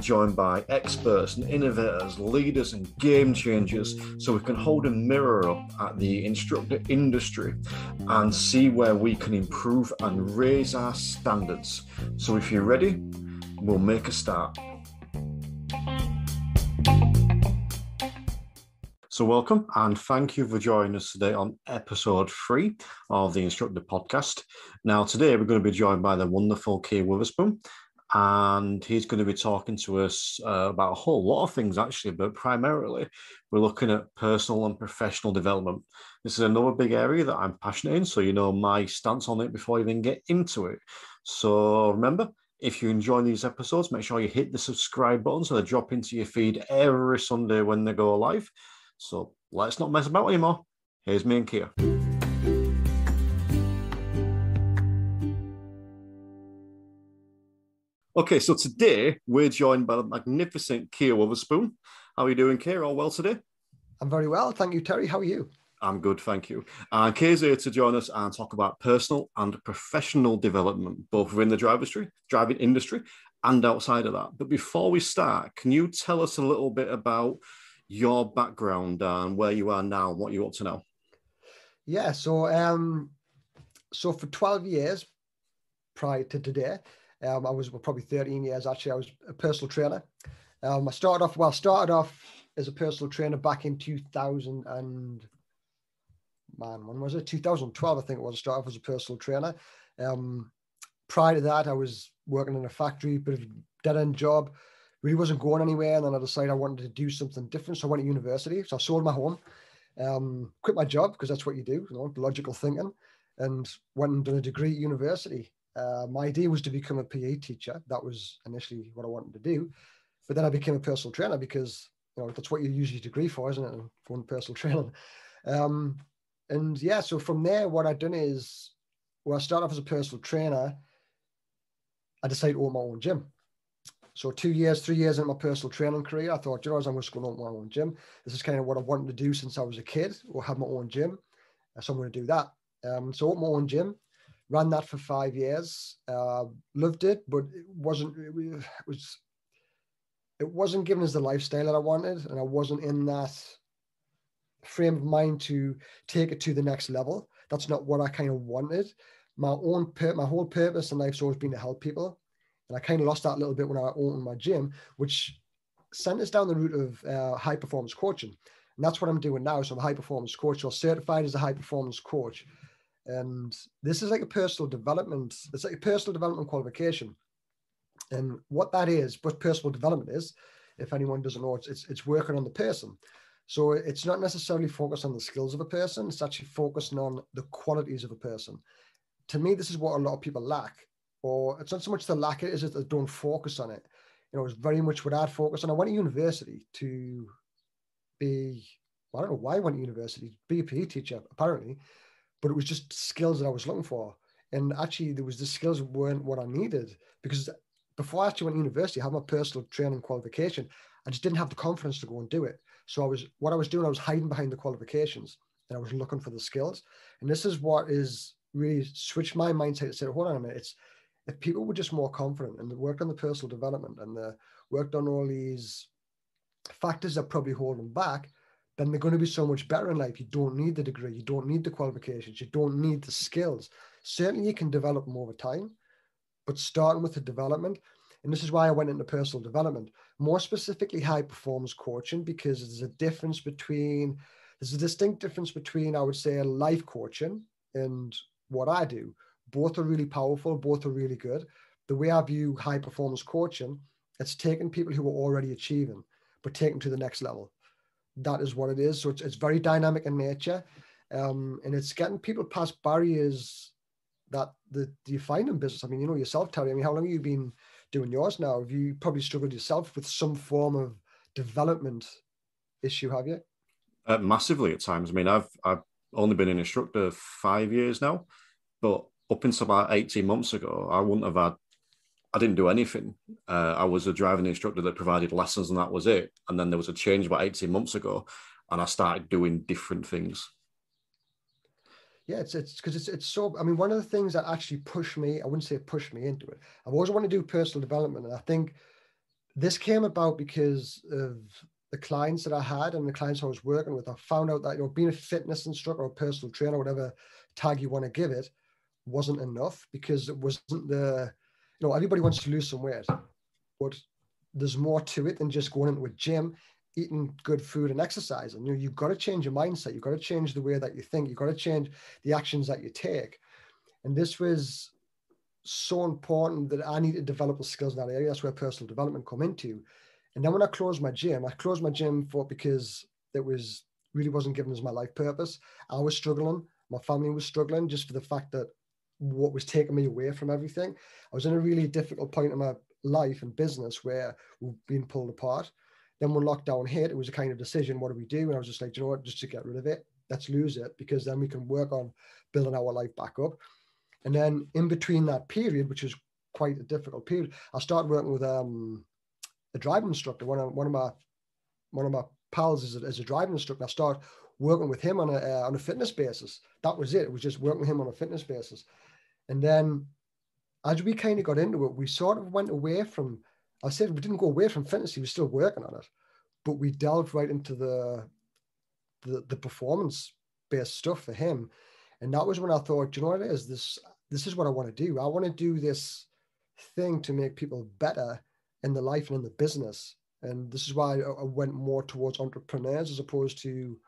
Joined by experts and innovators, leaders and game changers, so we can hold a mirror up at the instructor industry and see where we can improve and raise our standards. So if you're ready, we'll make a start. So, welcome and thank you for joining us today on episode three of the Instructor Podcast. Now, today we're going to be joined by the wonderful Kay Witherspoon, and he's going to be talking to us uh, about a whole lot of things, actually, but primarily we're looking at personal and professional development. This is another big area that I'm passionate in, so you know my stance on it before I even get into it. So, remember, if you enjoy these episodes, make sure you hit the subscribe button so they drop into your feed every Sunday when they go live. So let's not mess about anymore. Here's me and Keir. Okay, so today we're joined by the magnificent Keir Witherspoon. How are you doing, Keir? All well today? I'm very well. Thank you, Terry. How are you? I'm good, thank you. And Keir's here to join us and talk about personal and professional development, both within the driver industry, driving industry and outside of that. But before we start, can you tell us a little bit about your background and where you are now and what you're up to now. Yeah, so um, so for 12 years prior to today, um, I was well, probably 13 years actually. I was a personal trainer. Um, I started off well, started off as a personal trainer back in 2000 and man, when was it? 2012, I think it was. I started off as a personal trainer. Um, prior to that, I was working in a factory, bit of dead end job really wasn't going anywhere. And then I decided I wanted to do something different. So I went to university. So I sold my home, um, quit my job because that's what you do, you know, logical thinking, and went and done a degree at university. Uh, my idea was to become a PE teacher. That was initially what I wanted to do. But then I became a personal trainer because you know that's what you use your degree for, isn't it? For personal training. Um, and yeah, so from there, what I've done is, well, I started off as a personal trainer. I decided to own my own gym. So two years, three years into my personal training career, I thought, you know, I'm just going to open my own gym. This is kind of what I wanted to do since I was a kid, or have my own gym. So I'm going to do that. Um, so opened my own gym, ran that for five years. Uh, loved it, but it wasn't. It was. It wasn't given as the lifestyle that I wanted, and I wasn't in that frame of mind to take it to the next level. That's not what I kind of wanted. My own, my whole purpose in life's always been to help people and I kind of lost that a little bit when I opened my gym, which sent us down the route of uh, high performance coaching. And that's what I'm doing now. So I'm a high performance coach, or certified as a high performance coach. And this is like a personal development, it's like a personal development qualification. And what that is, what personal development is, if anyone doesn't know, it's, it's, it's working on the person. So it's not necessarily focused on the skills of a person, it's actually focusing on the qualities of a person. To me, this is what a lot of people lack or it's not so much the lack it is that they don't focus on it. You know, it's very much what I'd focus on. I went to university to be, well, I don't know why I went to university, to be a PE teacher, apparently, but it was just skills that I was looking for. And actually, there was the skills weren't what I needed because before I actually went to university, I had my personal training qualification. I just didn't have the confidence to go and do it. So I was, what I was doing, I was hiding behind the qualifications and I was looking for the skills. And this is what is really switched my mindset and said, hold on a minute, it's if people were just more confident and worked on the personal development and the worked on all these factors that probably hold them back, then they're going to be so much better in life. You don't need the degree, you don't need the qualifications, you don't need the skills. Certainly, you can develop them over time, but starting with the development, and this is why I went into personal development, more specifically high performance coaching, because there's a difference between there's a distinct difference between I would say a life coaching and what I do both are really powerful, both are really good. The way I view high performance coaching, it's taking people who are already achieving, but taking to the next level. That is what it is. So it's, it's very dynamic in nature. Um, and it's getting people past barriers that the do you find in business? I mean, you know yourself, Terry. I mean, how long have you been doing yours now? Have you probably struggled yourself with some form of development issue? Have you? Uh, massively at times. I mean, I've I've only been an instructor five years now, but up until about 18 months ago, I wouldn't have had, I didn't do anything. Uh, I was a driving instructor that provided lessons and that was it. And then there was a change about 18 months ago and I started doing different things. Yeah, it's it's because it's it's so. I mean, one of the things that actually pushed me, I wouldn't say pushed me into it. I've always wanted to do personal development, and I think this came about because of the clients that I had and the clients I was working with. I found out that you know being a fitness instructor or personal trainer, whatever tag you want to give it, wasn't enough because it wasn't the you know everybody wants to lose some weight, but there's more to it than just going into a gym, eating good food and exercising. You know, you've got to change your mindset. You've got to change the way that you think. You've got to change the actions that you take. And this was so important that I need to develop the skills in that area. That's where personal development come into. And then when I closed my gym, I closed my gym for because it was really wasn't given as my life purpose. I was struggling. My family was struggling just for the fact that what was taking me away from everything. I was in a really difficult point in my life and business where we've been pulled apart. Then when lockdown hit, it was a kind of decision, what do we do? And I was just like, you know what, just to get rid of it, let's lose it because then we can work on building our life back up. And then in between that period, which was quite a difficult period, I started working with um, a driving instructor. One of one of my one of my pals is a, is a driving instructor. I started working with him on a uh, on a fitness basis. That was it. It was just working with him on a fitness basis. And then as we kind of got into it, we sort of went away from, I said we didn't go away from fitness, he was still working on it, but we delved right into the the, the performance based stuff for him. And that was when I thought, you know what it is? This this is what I want to do. I want to do this thing to make people better in the life and in the business. And this is why I went more towards entrepreneurs as opposed to,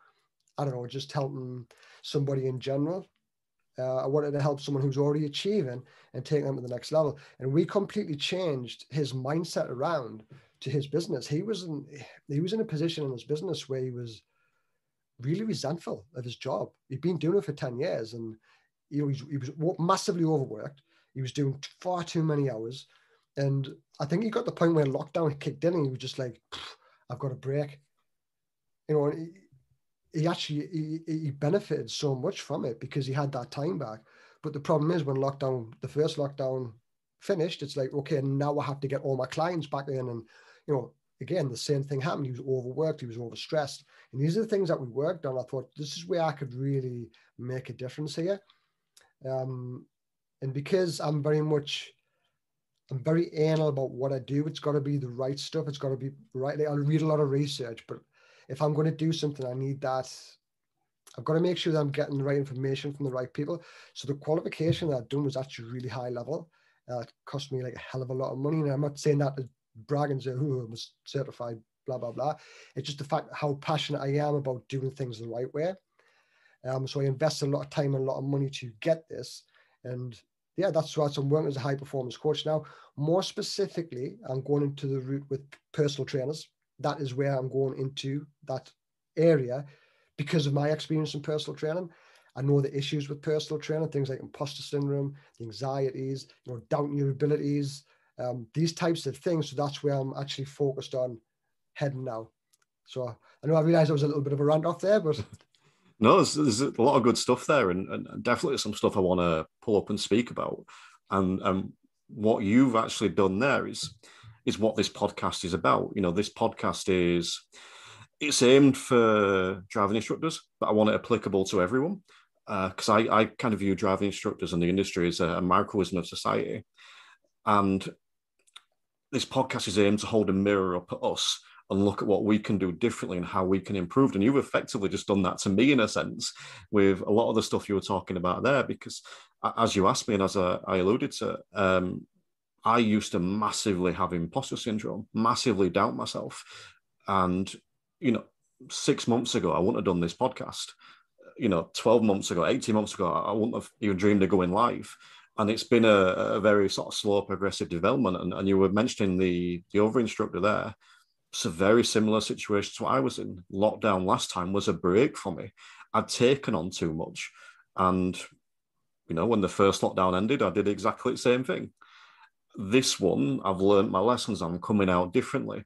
I don't know, just helping somebody in general. Uh, I wanted to help someone who's already achieving and take them to the next level. And we completely changed his mindset around to his business. He was in he was in a position in his business where he was really resentful of his job. He'd been doing it for 10 years and you know, he was massively overworked. He was doing far too many hours. And I think he got the point where lockdown kicked in and he was just like, I've got a break. You know, he actually he, he benefited so much from it because he had that time back. But the problem is when lockdown, the first lockdown finished, it's like, okay, now I have to get all my clients back in. And, you know, again, the same thing happened. He was overworked, he was overstressed. And these are the things that we worked on. I thought this is where I could really make a difference here. Um, and because I'm very much, I'm very anal about what I do, it's got to be the right stuff. It's got to be right. I'll read a lot of research, but if I'm going to do something, I need that. I've got to make sure that I'm getting the right information from the right people. So the qualification that I've done was actually really high level. Uh, it cost me like a hell of a lot of money. And I'm not saying that to brag and say, oh, I'm certified, blah, blah, blah. It's just the fact how passionate I am about doing things the right way. Um, so I invested a lot of time and a lot of money to get this. And yeah, that's why I'm working as a high performance coach now. More specifically, I'm going into the route with personal trainers that is where I'm going into that area because of my experience in personal training. I know the issues with personal training, things like imposter syndrome, the anxieties, you know, doubting your abilities, um, these types of things. So that's where I'm actually focused on heading now. So I know I realized I was a little bit of a rant off there, but no, there's, there's a lot of good stuff there, and, and definitely some stuff I want to pull up and speak about. And and what you've actually done there is is what this podcast is about. You know, this podcast is it's aimed for driving instructors, but I want it applicable to everyone because uh, I, I kind of view driving instructors in the industry as a, a microcosm of society. And this podcast is aimed to hold a mirror up at us and look at what we can do differently and how we can improve. And you've effectively just done that to me in a sense with a lot of the stuff you were talking about there, because as you asked me and as I, I alluded to, um, I used to massively have imposter syndrome, massively doubt myself. And, you know, six months ago, I wouldn't have done this podcast. You know, 12 months ago, 18 months ago, I wouldn't have even dreamed of going live. And it's been a, a very sort of slow, progressive development. And, and you were mentioning the, the over instructor there. It's a very similar situation to what I was in. Lockdown last time was a break for me. I'd taken on too much. And, you know, when the first lockdown ended, I did exactly the same thing this one, I've learned my lessons. I'm coming out differently,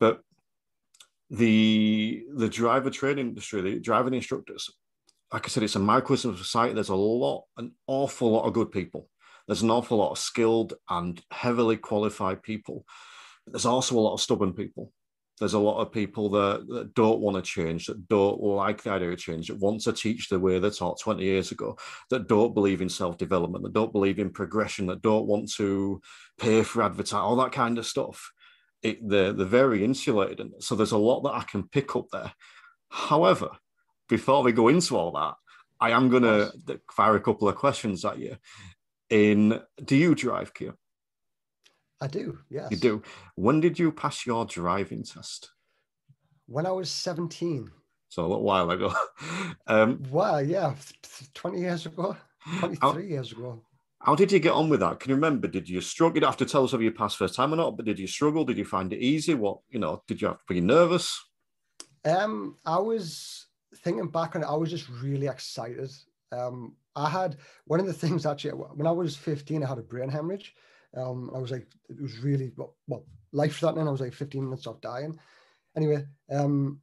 but the the driver training industry, the driving instructors, like I said, it's a microcosm of society. There's a lot, an awful lot of good people. There's an awful lot of skilled and heavily qualified people. There's also a lot of stubborn people there's a lot of people that, that don't want to change, that don't like the idea of change, that want to teach the way they taught 20 years ago, that don't believe in self development, that don't believe in progression, that don't want to pay for advertising, all that kind of stuff. it, they're, they're very insulated. And so there's a lot that I can pick up there. However, before we go into all that, I am going to fire a couple of questions at you. In do you drive, Keir? I do. Yes, you do. When did you pass your driving test? When I was seventeen. So a little while ago. um, wow, yeah, twenty years ago, twenty-three years ago. How did you get on with that? Can you remember? Did you struggle? You don't have to tell us whether you passed first time or not, but did you struggle? Did you find it easy? What you know? Did you have to be nervous? Um, I was thinking back on it. I was just really excited. Um, I had one of the things actually when I was 15, I had a brain hemorrhage. Um, I was like, it was really well, life threatening. I was like 15 minutes off dying. Anyway, um,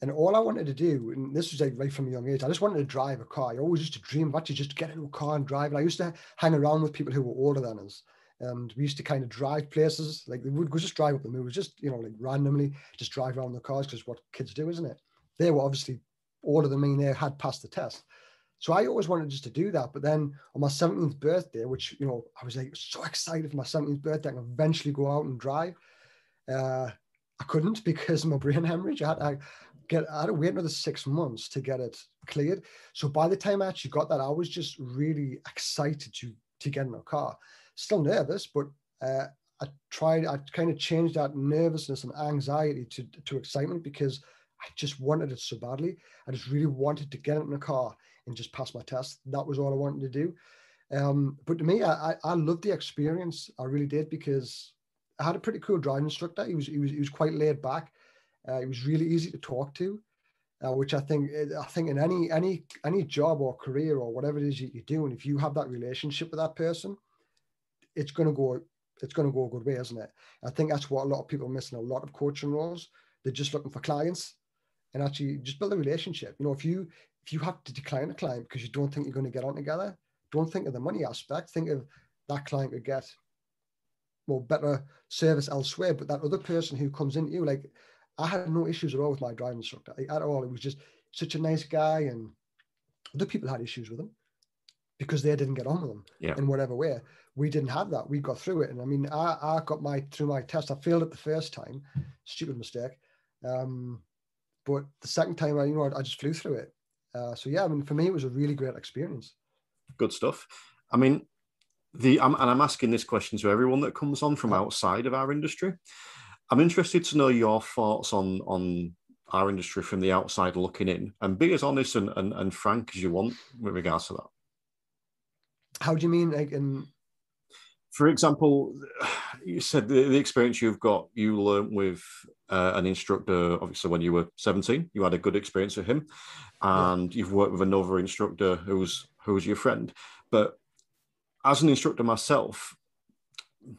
and all I wanted to do, and this was like right from a young age, I just wanted to drive a car. I always used to dream of actually just get into a car and drive. And I used to hang around with people who were older than us. And we used to kind of drive places, like we would just drive up the movies, just, you know, like randomly just drive around the cars because what kids do, isn't it? They were obviously older than me and they had passed the test. So I always wanted just to do that. But then on my 17th birthday, which, you know, I was like so excited for my 17th birthday and eventually go out and drive. Uh, I couldn't because my brain hemorrhage. I had, I, get I had to wait another six months to get it cleared. So by the time I actually got that, I was just really excited to to get in a car. Still nervous, but uh, I tried. I kind of changed that nervousness and anxiety to to excitement because I just wanted it so badly. I just really wanted to get in a car and just pass my test. That was all I wanted to do. Um, but to me, I, I loved the experience. I really did because I had a pretty cool driving instructor. He was he was he was quite laid back. Uh, he was really easy to talk to, uh, which I think I think in any any any job or career or whatever it is that you're doing, if you have that relationship with that person, it's going to go it's going to go a good way, isn't it? I think that's what a lot of people miss in a lot of coaching roles. They're just looking for clients, and actually just build a relationship. You know, if you if you have to decline a client because you don't think you're going to get on together, don't think of the money aspect. Think of that client could get well better service elsewhere, but that other person who comes into you, like I had no issues at all with my driving instructor at all. It was just such a nice guy, and other people had issues with him because they didn't get on with him yeah. in whatever way. We didn't have that. We got through it, and I mean, I, I got my through my test. I failed it the first time, stupid mistake. Um, but the second time, I you know I just flew through it. Uh, so yeah, I mean, for me, it was a really great experience. Good stuff. I mean, the I'm, and I'm asking this question to everyone that comes on from outside of our industry. I'm interested to know your thoughts on on our industry from the outside looking in, and be as honest and, and, and frank as you want with regards to that. How do you mean, like in? For example, you said the, the experience you've got, you learned with uh, an instructor. Obviously, when you were 17, you had a good experience with him, and yeah. you've worked with another instructor who's who's your friend. But as an instructor myself,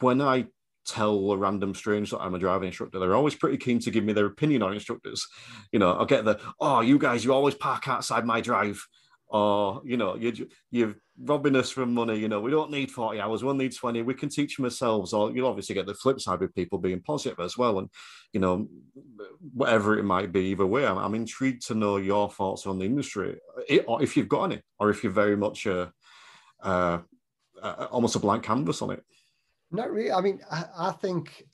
when I tell a random stranger that I'm a driving instructor, they're always pretty keen to give me their opinion on instructors. You know, I'll get the, oh, you guys, you always park outside my drive. Or, you know, you, you're robbing us from money. You know, we don't need 40 hours, we'll need 20. We can teach them ourselves. Or you'll obviously get the flip side with people being positive as well. And, you know, whatever it might be, either way, I'm, I'm intrigued to know your thoughts on the industry, it, or if you've got any, or if you're very much a, uh, almost a blank canvas on it. Not really. I mean, I, I think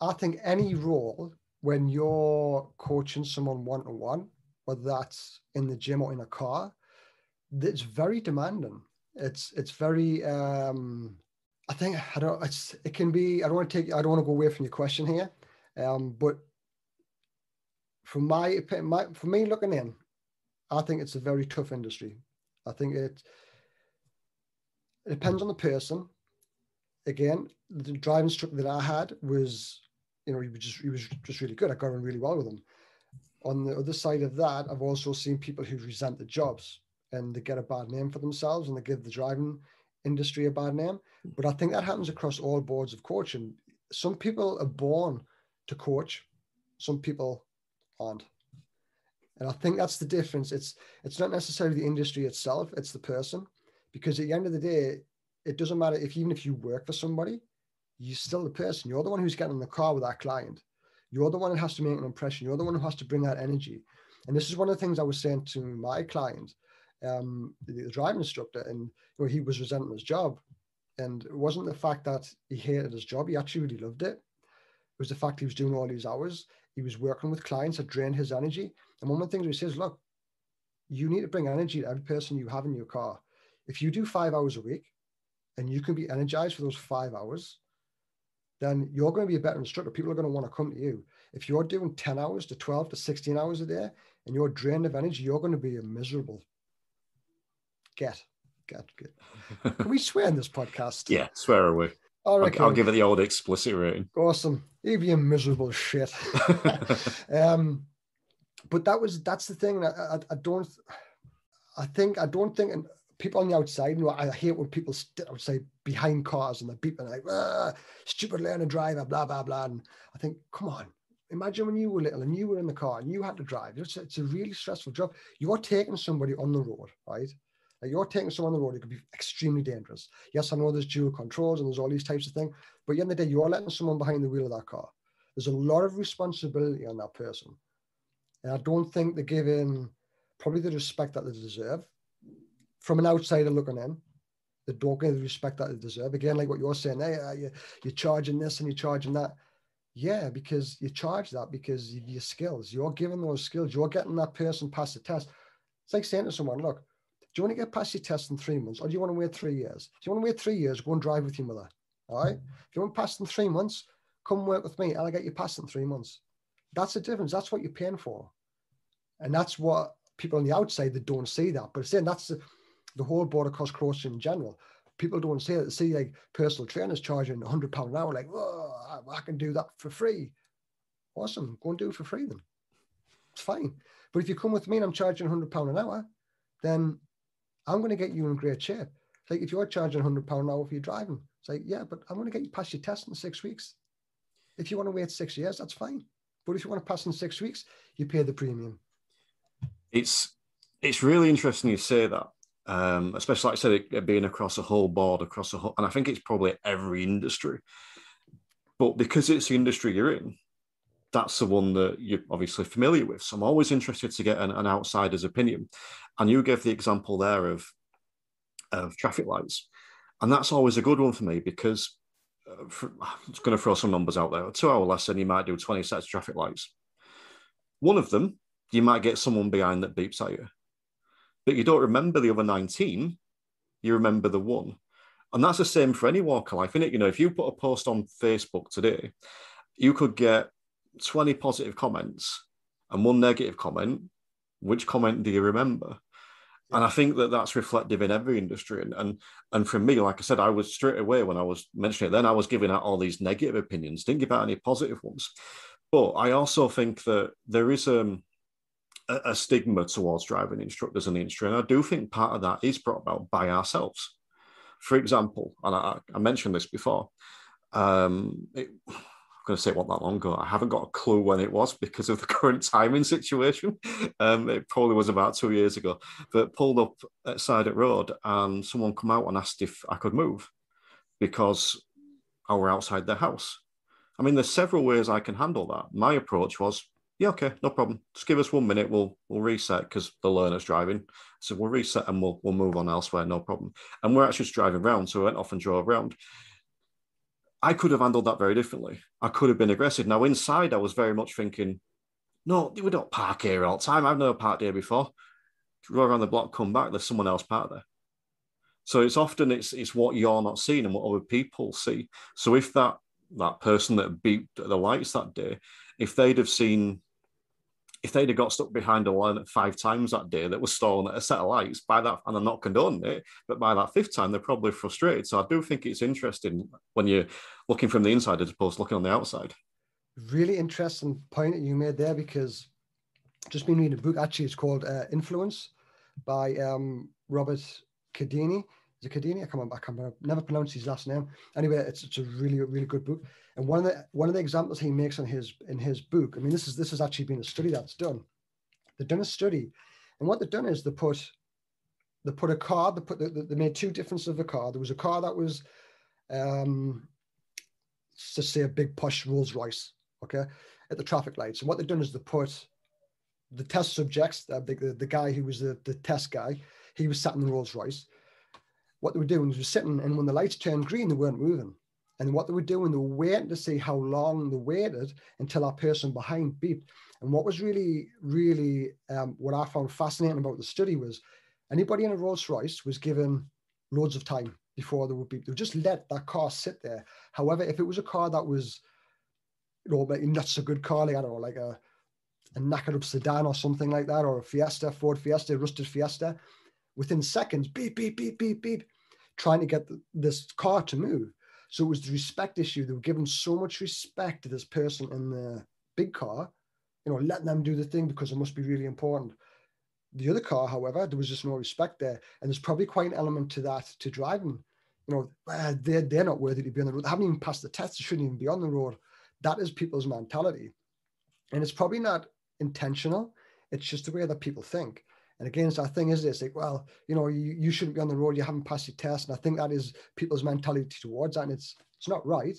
I think any role when you're coaching someone one to one, whether that's in the gym or in a car, it's very demanding. It's it's very. Um, I think I don't. It's it can be. I don't want to take. I don't want to go away from your question here, um, but from my, my for me looking in, I think it's a very tough industry. I think it, it depends on the person again, the driving instructor that I had was, you know, he was just he was just really good. I got on really well with him. On the other side of that, I've also seen people who resent the jobs and they get a bad name for themselves and they give the driving industry a bad name. Mm. But I think that happens across all boards of coaching. Some people are born to coach, some people aren't. And I think that's the difference. It's it's not necessarily the industry itself, it's the person. Because at the end of the day, it doesn't matter if even if you work for somebody, you're still the person. You're the one who's getting in the car with that client. You're the one that has to make an impression. You're the one who has to bring that energy. And this is one of the things I was saying to my client, um, the, driving instructor, and you know, he was resenting his job. And it wasn't the fact that he hated his job, he actually really loved it. it. was the fact he was doing all these hours. He was working with clients that drained his energy. And one of the things he says, look, you need to bring energy to every person you have in your car. If you do five hours a week and you can be energized for those five hours, then you're going to be a better instructor. People are going to want to come to you. If you're doing 10 hours to 12 to 16 hours a day and you're drained of energy, you're going to be a miserable get. Get, get. Can we swear in this podcast? Yeah, swear away. I'll, I'll, give it the old explicit rating. Awesome. You be a miserable shit. um, but that was that's the thing. I, I, I, don't. I think I don't think, and people on the outside. You know, I hate when people I would say behind cars and they're beeping like, ah, "Stupid learner driver," blah blah blah. And I think, come on, imagine when you were little and you were in the car and you had to drive. It's a, it's a really stressful job. You're taking somebody on the road, right? You're taking someone on the road, it could be extremely dangerous. Yes, I know there's dual controls and there's all these types of things, but at the end of the day, you are letting someone behind the wheel of that car. There's a lot of responsibility on that person. And I don't think they're given probably the respect that they deserve. From an outsider looking in, they don't get the respect that they deserve. Again, like what you're saying, hey, uh, you, you're charging this and you're charging that. Yeah, because you charge that because of your skills. You're giving those skills. You're getting that person past the test. It's like saying to someone, look, do you want to get past your test in three months or do you want to wait three years? Do you want to wait three years? Go and drive with your mother. All right. If you want to pass in three months, come work with me and I'll get you past in three months. That's the difference. That's what you're paying for. And that's what people on the outside that don't see that. But saying that's the, the whole border cost cross in general. People don't see it. See like personal trainers charging hundred pound an hour, like, oh, I can do that for free. Awesome. Go and do it for free then. It's fine. But if you come with me and I'm charging hundred pound an hour, then I'm going to get you in great shape. Like if you're charging hundred pound an hour for your driving, it's like, yeah, but I'm going to get you past your test in six weeks. If you want to wait six years, that's fine. But if you want to pass in six weeks, you pay the premium. It's it's really interesting you say that, um, especially like I said, it being across a whole board, across a whole, and I think it's probably every industry. But because it's the industry you're in, that's the one that you're obviously familiar with. So I'm always interested to get an, an outsider's opinion. And you gave the example there of of traffic lights, and that's always a good one for me because uh, for, I'm just going to throw some numbers out there. A two-hour lesson, you might do 20 sets of traffic lights. One of them, you might get someone behind that beeps at you, but you don't remember the other 19. You remember the one. And that's the same for any walk of life, isn't it? You know, if you put a post on Facebook today, you could get 20 positive comments and one negative comment, which comment do you remember? And I think that that's reflective in every industry. And, and and for me, like I said, I was straight away when I was mentioning it, then I was giving out all these negative opinions, didn't give out any positive ones. But I also think that there is um, a, a stigma towards driving instructors in the industry. And I do think part of that is brought about by ourselves. For example, and I, I mentioned this before, um, it, going to say wasn't that long ago. I haven't got a clue when it was because of the current timing situation. Um, it probably was about two years ago. But pulled up at Side Road and someone come out and asked if I could move because I were outside their house. I mean, there's several ways I can handle that. My approach was, yeah, okay, no problem. Just give us one minute. We'll we'll reset because the learner's driving. So we'll reset and we'll we'll move on elsewhere. No problem. And we're actually just driving around. So we went off and drove around. I could have handled that very differently. I could have been aggressive. Now, inside, I was very much thinking, no, we don't park here all the time. I've never parked here before. Go around the block, come back, there's someone else parked there. So it's often it's it's what you're not seeing and what other people see. So if that that person that beeped the lights that day, if they'd have seen if they'd have got stuck behind a line five times that day that was stolen at a set of lights, by that, and I'm not condoning it, but by that fifth time, they're probably frustrated. So I do think it's interesting when you're looking from the inside as opposed to looking on the outside. Really interesting point that you made there because just been reading a book, actually, it's called uh, Influence by um, Robert Cialdini. Cialdini? I can't remember. I can never pronounce his last name. Anyway, it's, it's a really, really good book. And one of the one of the examples he makes in his in his book, I mean, this is this has actually been a study that's done. They've done a study, and what they've done is they put they put a car. They put they made two differences of a car. There was a car that was, um, to say a big posh Rolls Royce, okay, at the traffic lights. And what they've done is they put the test subjects, the, the, the guy who was the, the test guy, he was sat in the Rolls Royce. What they were doing was sitting, and when the lights turned green, they weren't moving And what they were doing, they were waiting to see how long they waited until that person behind beeped. And what was really, really um, what I found fascinating about the study was anybody in a Rolls Royce was given loads of time before they would beep. They would just let that car sit there. However, if it was a car that was, you know, not so good car, like I don't know, like a, a knackered up sedan or something like that, or a Fiesta, Ford Fiesta, rusted Fiesta, within seconds, beep, beep, beep, beep, beep, trying to get the, this car to move. So it was the respect issue. They were giving so much respect to this person in the big car, you know, letting them do the thing because it must be really important. The other car, however, there was just no respect there. And there's probably quite an element to that to driving. You know, uh, they're, they're not worthy to be on the road. They haven't even passed the test. They shouldn't even be on the road. That is people's mentality. And it's probably not intentional. It's just the way that people think. And again, so our thing is this, like, well, you know, you, you shouldn't be on the road, you haven't passed your test. And I think that is people's mentality towards that. And it's it's not right.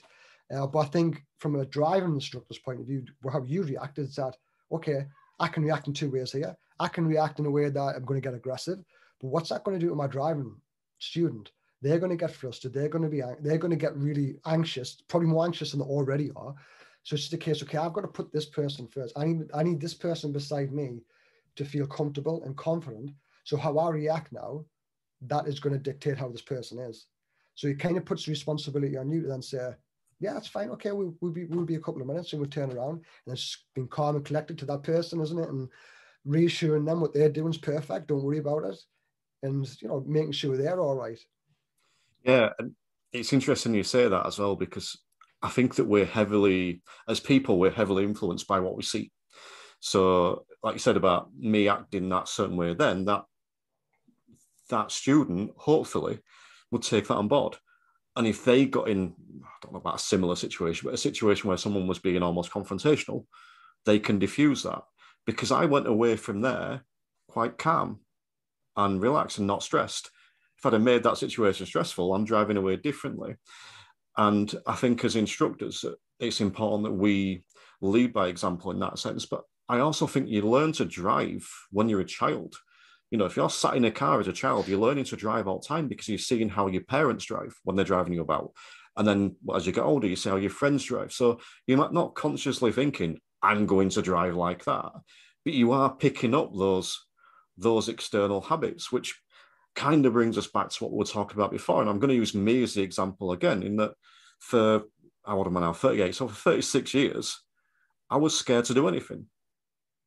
Uh, but I think from a driving instructor's point of view, how you react is that, okay, I can react in two ways here. I can react in a way that I'm going to get aggressive. But what's that going to do to my driving student? They're going to get frustrated. They're going to be, they're going to get really anxious, probably more anxious than they already are. So it's just a case, okay, I've got to put this person first. I need, I need this person beside me to feel comfortable and confident. So how I react now, that is going to dictate how this person is. So it kind of puts responsibility on you to then say, yeah, that's fine. Okay, we'll, we'll, be, we'll be a couple of minutes and we'll turn around. And it's being calm and collected to that person, isn't it? And reassuring them what they're doing is perfect. Don't worry about it. And, you know, making sure they're all right. Yeah. And it's interesting you say that as well, because I think that we're heavily, as people, we're heavily influenced by what we see. So, like you said about me acting that certain way, then that that student hopefully would take that on board. And if they got in, I don't know about a similar situation, but a situation where someone was being almost confrontational, they can diffuse that. Because I went away from there quite calm and relaxed and not stressed. If I'd have made that situation stressful, I'm driving away differently. And I think as instructors, it's important that we lead by example in that sense. But I also think you learn to drive when you're a child. You know, if you're sat in a car as a child, you're learning to drive all the time because you're seeing how your parents drive when they're driving you about. And then as you get older, you see how your friends drive. So you're not, not consciously thinking, I'm going to drive like that. But you are picking up those, those external habits, which kind of brings us back to what we were talking about before. And I'm going to use me as the example again, in that for, how old am I now? 38. So for 36 years, I was scared to do anything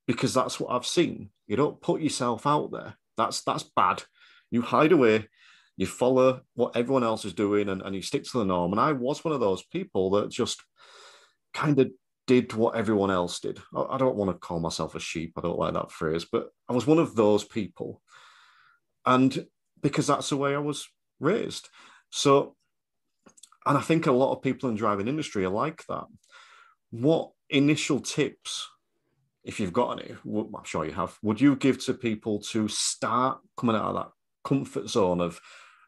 because that's what I've seen. You don't put yourself out there. That's that's bad. You hide away, you follow what everyone else is doing and, and you stick to the norm. And I was one of those people that just kind of did what everyone else did. I, don't want to call myself a sheep. I don't like that phrase, but I was one of those people. And because that's the way I was raised. So, and I think a lot of people in driving industry are like that. What initial tips if you've got any, I'm sure you have, would you give to people to start coming out of that comfort zone of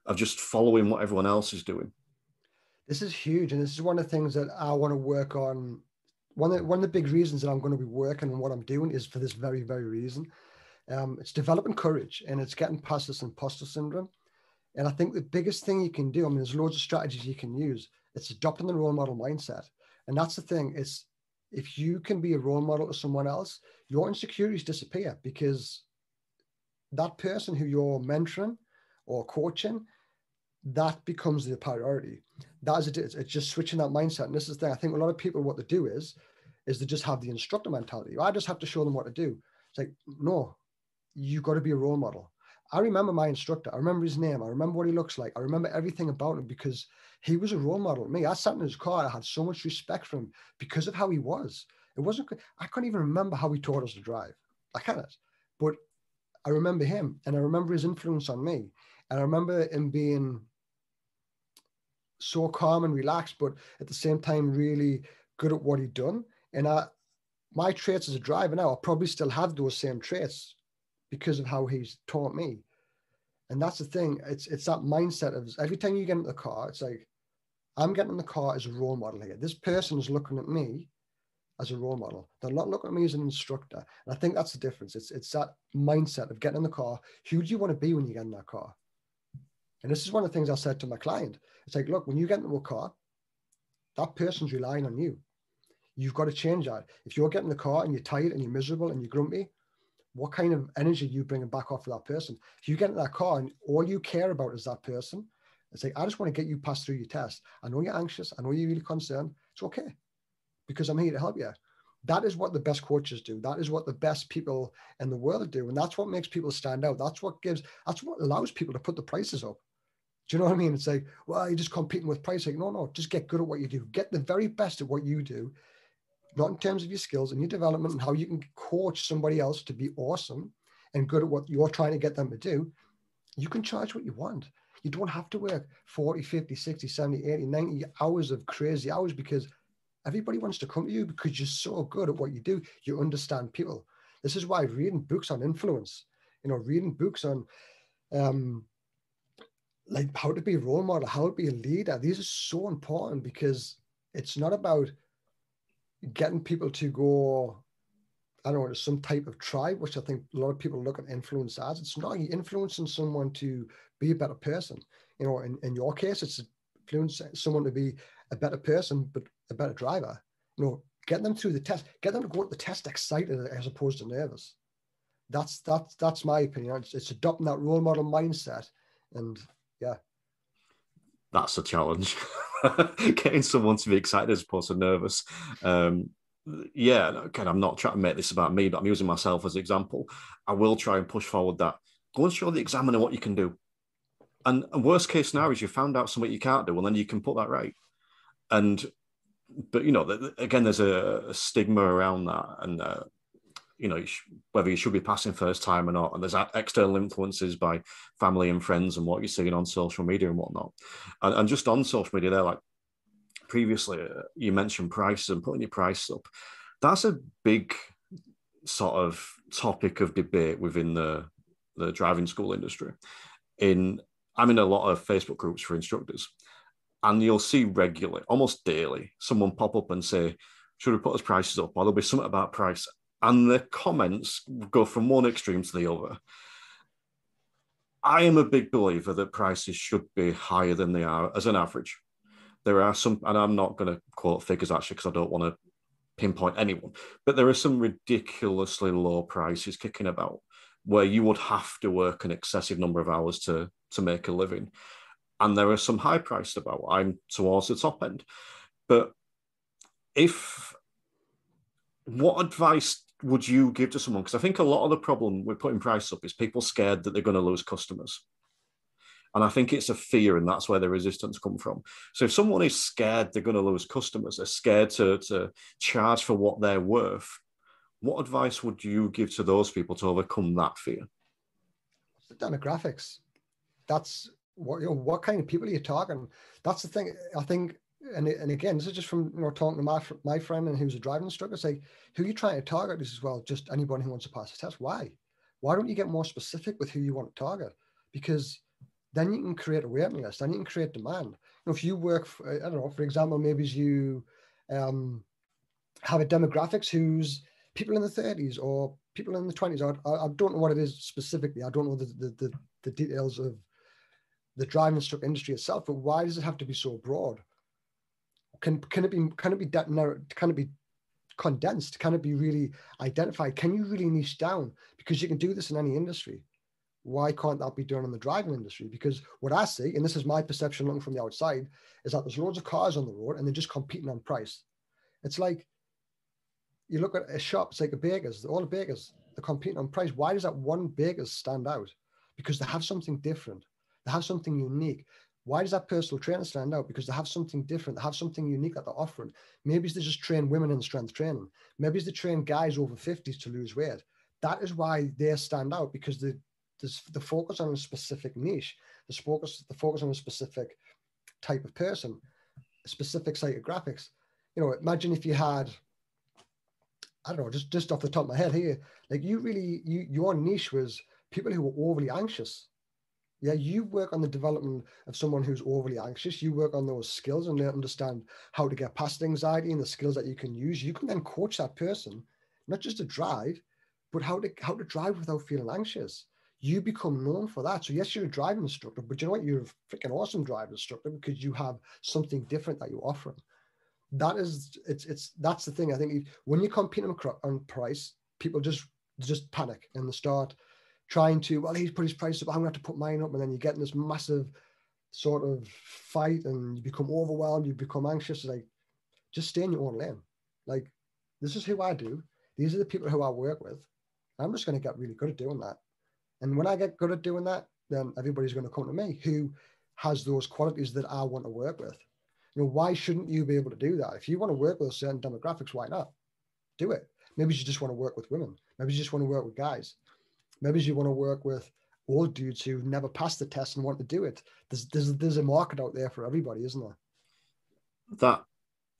of just following what everyone else is doing? This is huge, and this is one of the things that I want to work on. One of, one of the big reasons that I'm going to be working on what I'm doing is for this very, very reason. Um, it's developing courage and it's getting past this imposter syndrome. And I think the biggest thing you can do, I mean, there's loads of strategies you can use. It's adopting the role model mindset. And that's the thing. It's if you can be a role model to someone else, your insecurities disappear because that person who you're mentoring or coaching, that becomes the priority. That is it. It's just switching that mindset. And this is the thing. I think a lot of people, what they do is, is they just have the instructor mentality. I just have to show them what to do. It's like, no, you've got to be a role model. I remember my instructor. I remember his name. I remember what he looks like. I remember everything about him because he was a role model. to Me, I sat in his car. I had so much respect for him because of how he was. It wasn't. I can't even remember how he taught us to drive. I can't. But I remember him, and I remember his influence on me, and I remember him being so calm and relaxed, but at the same time really good at what he'd done. And I, my traits as a driver now, I probably still have those same traits because of how he's taught me. And that's the thing. It's it's that mindset of every time you get in the car, it's like, I'm getting in the car as a role model here. This person is looking at me as a role model. They're not looking at me as an instructor. And I think that's the difference. It's it's that mindset of getting in the car. Who do you want to be when you get in that car? And this is one of the things I said to my client. It's like, look, when you get into a car, that person's relying on you. You've got to change that. If you're getting in the car and you're tired and you're miserable and you're grumpy, what kind of energy you bringing back off of that person? If you get in that car and all you care about is that person, it's like, I just want to get you past through your test. I know you're anxious. I know you're really concerned. It's okay because I'm here to help you. That is what the best coaches do. That is what the best people in the world do. And that's what makes people stand out. That's what gives, that's what allows people to put the prices up. Do you know what I mean? It's like, well, you're just competing with price. No, no, just get good at what you do. Get the very best at what you do, not in terms of your skills and your development and how you can coach somebody else to be awesome and good at what you're trying to get them to do. You can charge what you want. You don't have to work 40, 50, 60, 70, 80, 90 hours of crazy hours because everybody wants to come to you because you're so good at what you do. You understand people. This is why reading books on influence, you know, reading books on um, like how to be a role model, how to be a leader. These are so important because it's not about getting people to go, I don't know, some type of tribe, which I think a lot of people look at influence as. It's not influencing someone to be a better person. You know, in, in your case, it's influencing someone to be a better person, but a better driver. You know, get them through the test, get them to go to the test excited as opposed to nervous. That's that's that's my opinion. It's, it's adopting that role model mindset, and yeah, that's a challenge. Getting someone to be excited as opposed to nervous. Um, yeah, again, I'm not trying to make this about me, but I'm using myself as an example. I will try and push forward that. Go and show the examiner what you can do. And, worst case scenario is you found out something you can't do, and then you can put that right. And but you know, again, there's a, a stigma around that, and uh, you know whether you should be passing first time or not and there's external influences by family and friends and what you're seeing on social media and whatnot. And, and just on social media they're like previously uh, you mentioned prices and putting your price up. That's a big sort of topic of debate within the the driving school industry. In i'm in a lot of facebook groups for instructors and you'll see regularly almost daily someone pop up and say should we put his prices up? Or there'll be something about price and the comments go from one extreme to the other. I am a big believer that prices should be higher than they are as an average. There are some, and I'm not going to quote figures actually because I don't want to pinpoint anyone, but there are some ridiculously low prices kicking about where you would have to work an excessive number of hours to to make a living. And there are some high priced about. I'm towards the top end. But if what advice would you give to someone? Because I think a lot of the problem with putting price up is people scared that they're going to lose customers. And I think it's a fear, and that's where the resistance come from. So if someone is scared they're going to lose customers, they're scared to, to charge for what they're worth, what advice would you give to those people to overcome that fear? The demographics. That's what you know, what kind of people are you talking? That's the thing. I think and and again, this is just from you know talking to my my friend and who's a driving instructor. Say, who are you trying to target? This as well, just anyone who wants to pass the test. Why? Why don't you get more specific with who you want to target? Because then you can create a waiting list. Then you can create demand. You know, if you work, for, I don't know, for example, maybe you um, have a demographics who's people in the 30s or people in the 20s. I, I don't know what it is specifically. I don't know the, the, the, the details of the driving instructor industry itself, but why does it have to be so broad? Can can it be can it be that can it be condensed? Can it be really identified? Can you really niche down? Because you can do this in any industry. Why can't that be done in the driving industry? Because what i see and this is my perception looking from the outside is that there's loads of cars on the road and they're just competing on price. It's like you look at a shop it's like a bakers all the bakers they're competing on price. Why does that one bakers stand out? Because they have something different. They have something unique why does that personal trainer stand out? Because they have something different, they have something unique that they're offering. Maybe they just train women in strength training. Maybe they train guys over 50s to lose weight. That is why they stand out because the the focus on a specific niche, the focus the focus on a specific type of person, specific psychographics. You know, imagine if you had, I don't know, just just off the top of my head here, like you really you your niche was people who were overly anxious yeah, you work on the development of someone who's overly anxious. You work on those skills and they understand how to get past anxiety and the skills that you can use. You can then coach that person, not just to drive, but how to how to drive without feeling anxious. You become known for that. So yes, you're a driving instructor, but you know what? You're a freaking awesome driving instructor because you have something different that you're offering. that is it's it's that's the thing. I think when you compete on price, people just just panic and they start trying to well he's put his price up, I'm gonna have to put mine up, and then you get in this massive sort of fight and you become overwhelmed, you become anxious. Like just stay in your own lane. Like this is who I do. These are the people who I work with. I'm just going to get really good at doing that. And when I get good at doing that, then everybody's going to come to me who has those qualities that I want to work with. You know, why shouldn't you be able to do that? If you want to work with a certain demographics, why not? Do it. Maybe you just want to work with women. Maybe you just want to work with guys. Maybe you want to work with old dudes who never passed the test and want to do it. There's there's there's a market out there for everybody, isn't there? That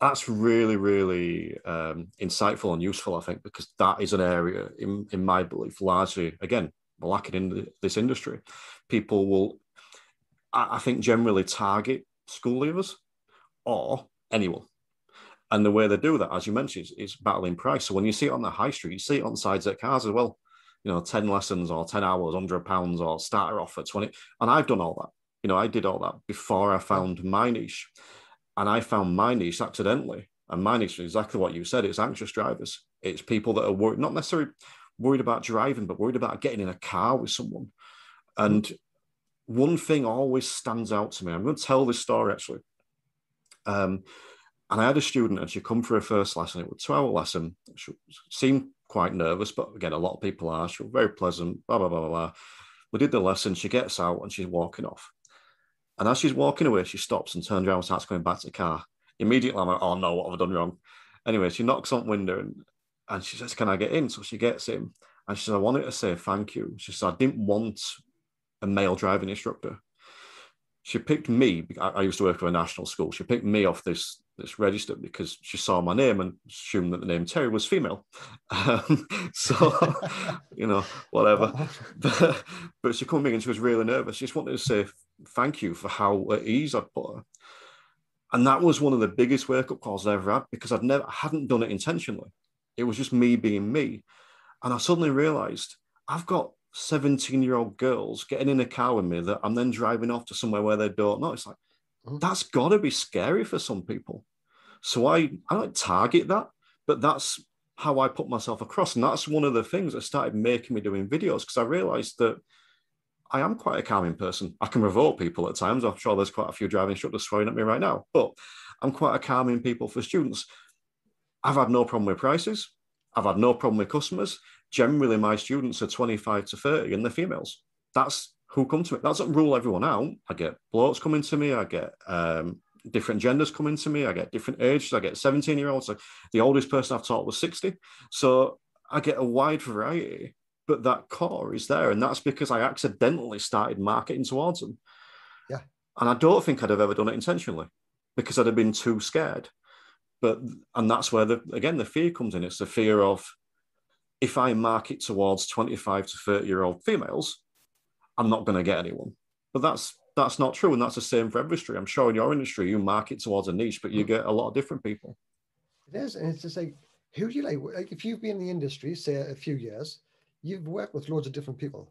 that's really really um, insightful and useful, I think, because that is an area, in in my belief, largely again lacking in the, this industry. People will, I, I think, generally target school leavers or anyone. And the way they do that, as you mentioned, is, is battling price. So when you see it on the high street, you see it on sides of cars as well you know, 10 lessons or 10 hours, 100 pounds or starter off at 20. And I've done all that. You know, I did all that before I found my niche. And I found my niche accidentally. And my niche is exactly what you said. It's anxious drivers. It's people that are worried, not necessarily worried about driving, but worried about getting in a car with someone. And one thing always stands out to me. I'm going to tell this story actually. Um, and I had a student and she come for her first lesson. It was a 12 lesson. She seemed quite nervous, but again, a lot of people are. She was very pleasant, blah, blah, blah, blah, blah. We did the lesson. She gets out and she's walking off. And as she's walking away, she stops and turns around and starts going back to the car. Immediately, I'm like, oh no, what have I done wrong? Anyway, she knocks on the window and, and she says, Can I get in? So she gets in and she says, I wanted to say thank you. She said, I didn't want a male driving instructor. She picked me. I used to work for a national school. She picked me off this this registered because she saw my name and assumed that the name Terry was female. Um, so, you know, whatever. But, but she came in and she was really nervous. She just wanted to say thank you for how at ease I'd put her. And that was one of the biggest wake up calls I ever had because I'd never, I hadn't done it intentionally. It was just me being me. And I suddenly realized I've got 17 year old girls getting in a car with me that I'm then driving off to somewhere where they don't know. It's like. Mm. that's got to be scary for some people. So I, I don't target that, but that's how I put myself across. And that's one of the things that started making me doing videos because I realized that I am quite a calming person. I can revolt people at times. I'm sure there's quite a few driving instructors throwing at me right now, but I'm quite a calming people for students. I've had no problem with prices. I've had no problem with customers. Generally, my students are 25 to 30 and they're females. That's who come to me. That doesn't rule everyone out. I get blokes coming to me. I get um, different genders coming to me. I get different ages. I get 17 year olds. the oldest person I've taught was 60. So I get a wide variety, but that core is there. And that's because I accidentally started marketing towards them. Yeah. And I don't think I'd have ever done it intentionally because I'd have been too scared. But, and that's where the, again, the fear comes in. It's the fear of if I market towards 25 to 30 year old females, I'm not going to get anyone. But that's that's not true, and that's the same for every industry. I'm sure in your industry you market towards a niche, but you mm. get a lot of different people. It is, and it's just like who do you like? Like if you've been in the industry, say a few years, you've worked with loads of different people,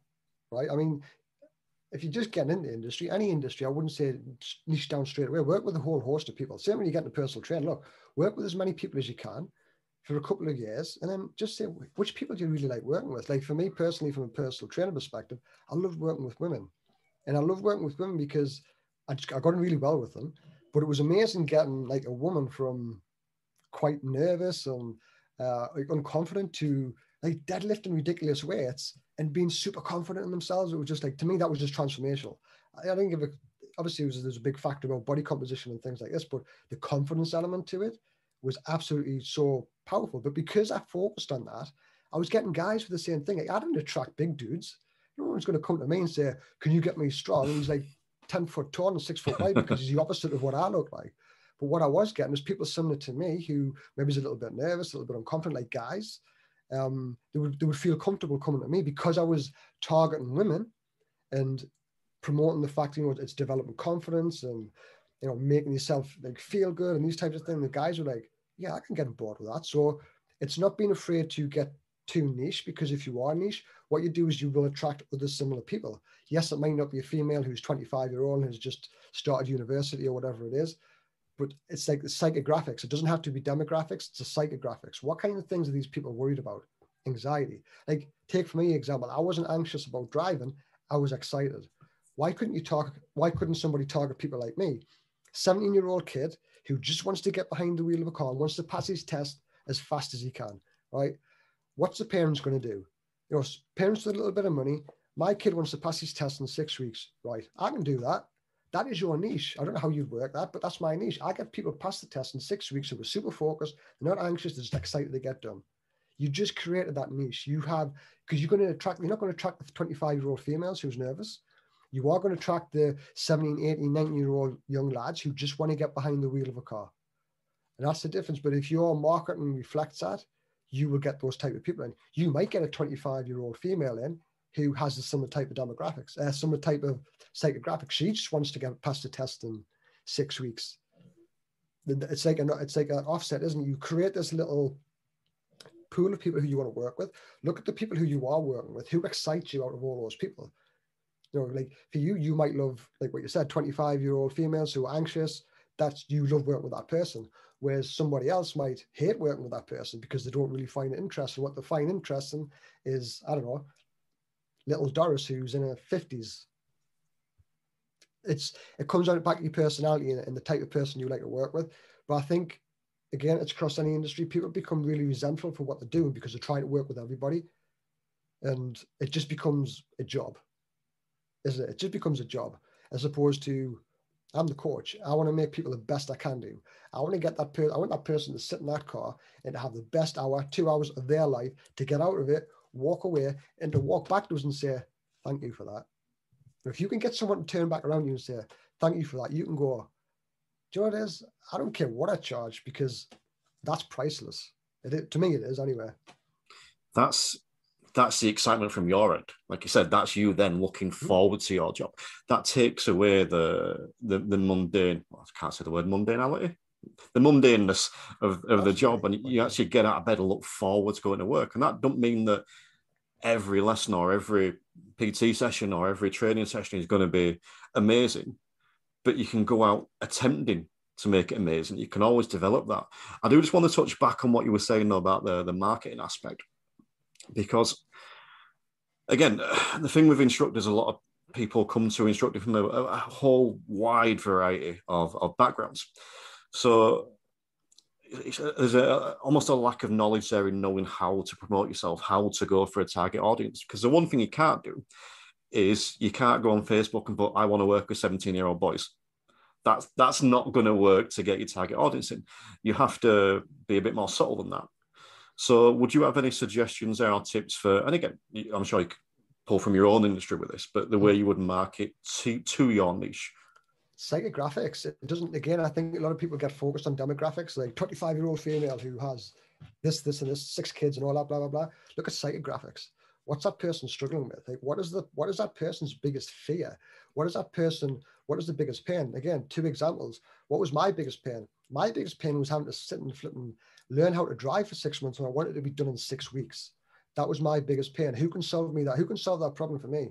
right? I mean, if you just get in the industry, any industry, I wouldn't say niche down straight away. Work with a whole host of people. Same when you get into personal training. Look, work with as many people as you can for a couple of years and then just say which people do you really like working with? Like for me personally from a personal trainer perspective i love working with women. And i love working with women because i, just, I got on really well with them but it was amazing getting like a woman from quite nervous and uh, unconfident to like deadlifting ridiculous weights and being super confident in themselves. It was just like to me that was just transformational. I, I didn't give it obviously was, there's a big factor about body composition and things like this but the confidence element to it was absolutely so powerful. But because I focused on that, I was getting guys for the same thing. I didn't attract big dudes. No one's going to come to me and say, "Can you get me strong?" And he's like ten foot tall and six foot wide because he's the opposite of what I look like. But what I was getting was people similar to me who maybe is a little bit nervous, a little bit unconfident, like guys. Um, they would they would feel comfortable coming to me because I was targeting women and promoting the fact you know it's developing confidence and you know making yourself like feel good and these types of things. The guys were like, yeah, I can get on board with that. So it's not being afraid to get too niche because if you are niche, what you do is you will attract other similar people. Yes, it might not be a female who's 25 year old and has just started university or whatever it is, but it's like the psychographics. It doesn't have to be demographics. It's the psychographics. What kind of things are these people worried about? Anxiety. Like take for me example. I wasn't anxious about driving. I was excited. Why couldn't you talk? Why couldn't somebody target people like me? 17 year old kid who just wants to get behind the wheel of a car, wants to pass his test as fast as he can, right? What's the parents going to do? You know, parents with a little bit of money. My kid wants to pass his test in six weeks, right? I can do that. That is your niche. I don't know how you'd work that, but that's my niche. I get people pass the test in six weeks who are super focused, they're not anxious, they're just excited to get done. You just created that niche. You have because you're going to attract. You're not going to attract the 25 year old females who's nervous. You are going to attract the 17, 18, 19 year old young lads who just want to get behind the wheel of a car. And that's the difference. But if your marketing reflects that, you will get those type of people in. You might get a 25 year old female in who has a similar type of demographics, uh, similar type of psychographics. She just wants to get past the test in six weeks. It's like an it's like an offset, isn't it? You create this little pool of people who you want to work with. Look at the people who you are working with. Who excites you out of all those people? You know, like for you, you might love like what you said, 25 year old females who are anxious. That's you love working with that person. Whereas somebody else might hate working with that person because they don't really find it interesting. What they find interesting is, I don't know, little Doris who's in her 50s. It's it comes out back to your personality and, and the type of person you like to work with. But I think again, it's across any industry. People become really resentful for what they're doing because they're trying to work with everybody. And it just becomes a job. Isn't it? It just becomes a job as opposed to I'm the coach. I want to make people the best I can do. I want to get that person, I want that person to sit in that car and to have the best hour, two hours of their life to get out of it walk away, and to walk back to us and say, thank you for that. If you can get someone to turn back around you and say, thank you for that, you can go, do you know what it is? I don't care what I charge because that's priceless. It, to me, it is anyway. That's that's the excitement from your end. Like you said, that's you then looking mm-hmm. forward to your job. That takes away the the, the mundane. Well, I can't say the word mundanality. The mundaneness of, of the job, and you actually get out of bed and look forward to going to work. And that don't mean that every lesson or every PT session or every training session is going to be amazing, but you can go out attempting to make it amazing. You can always develop that. I do just want to touch back on what you were saying though about the, the marketing aspect, because again, the thing with instructors, a lot of people come to instructing from a, a whole wide variety of, of backgrounds. So uh, there's a, almost a lack of knowledge there in knowing how to promote yourself, how to go for a target audience. Because the one thing you can't do is you can't go on Facebook and put, I want to work with 17 year old boys. That's, that's not going to work to get your target audience in. You have to be a bit more subtle than that. So, would you have any suggestions there or tips for, and again, I'm sure you pull from your own industry with this, but the way mm. you would market to, to your niche? psychographics. It doesn't, again, I think a lot of people get focused on demographics, like 25 year old female who has this, this, and this, six kids and all that, blah, blah, blah. Look at psychographics. What's that person struggling with? Like, what is the, what is that person's biggest fear? What is that person, what is the biggest pain? Again, two examples. What was my biggest pain? My biggest pain was having to sit and flip and learn how to drive for six months and I wanted to be done in six weeks. That was my biggest pain. Who can solve me that? Who can solve that problem for me?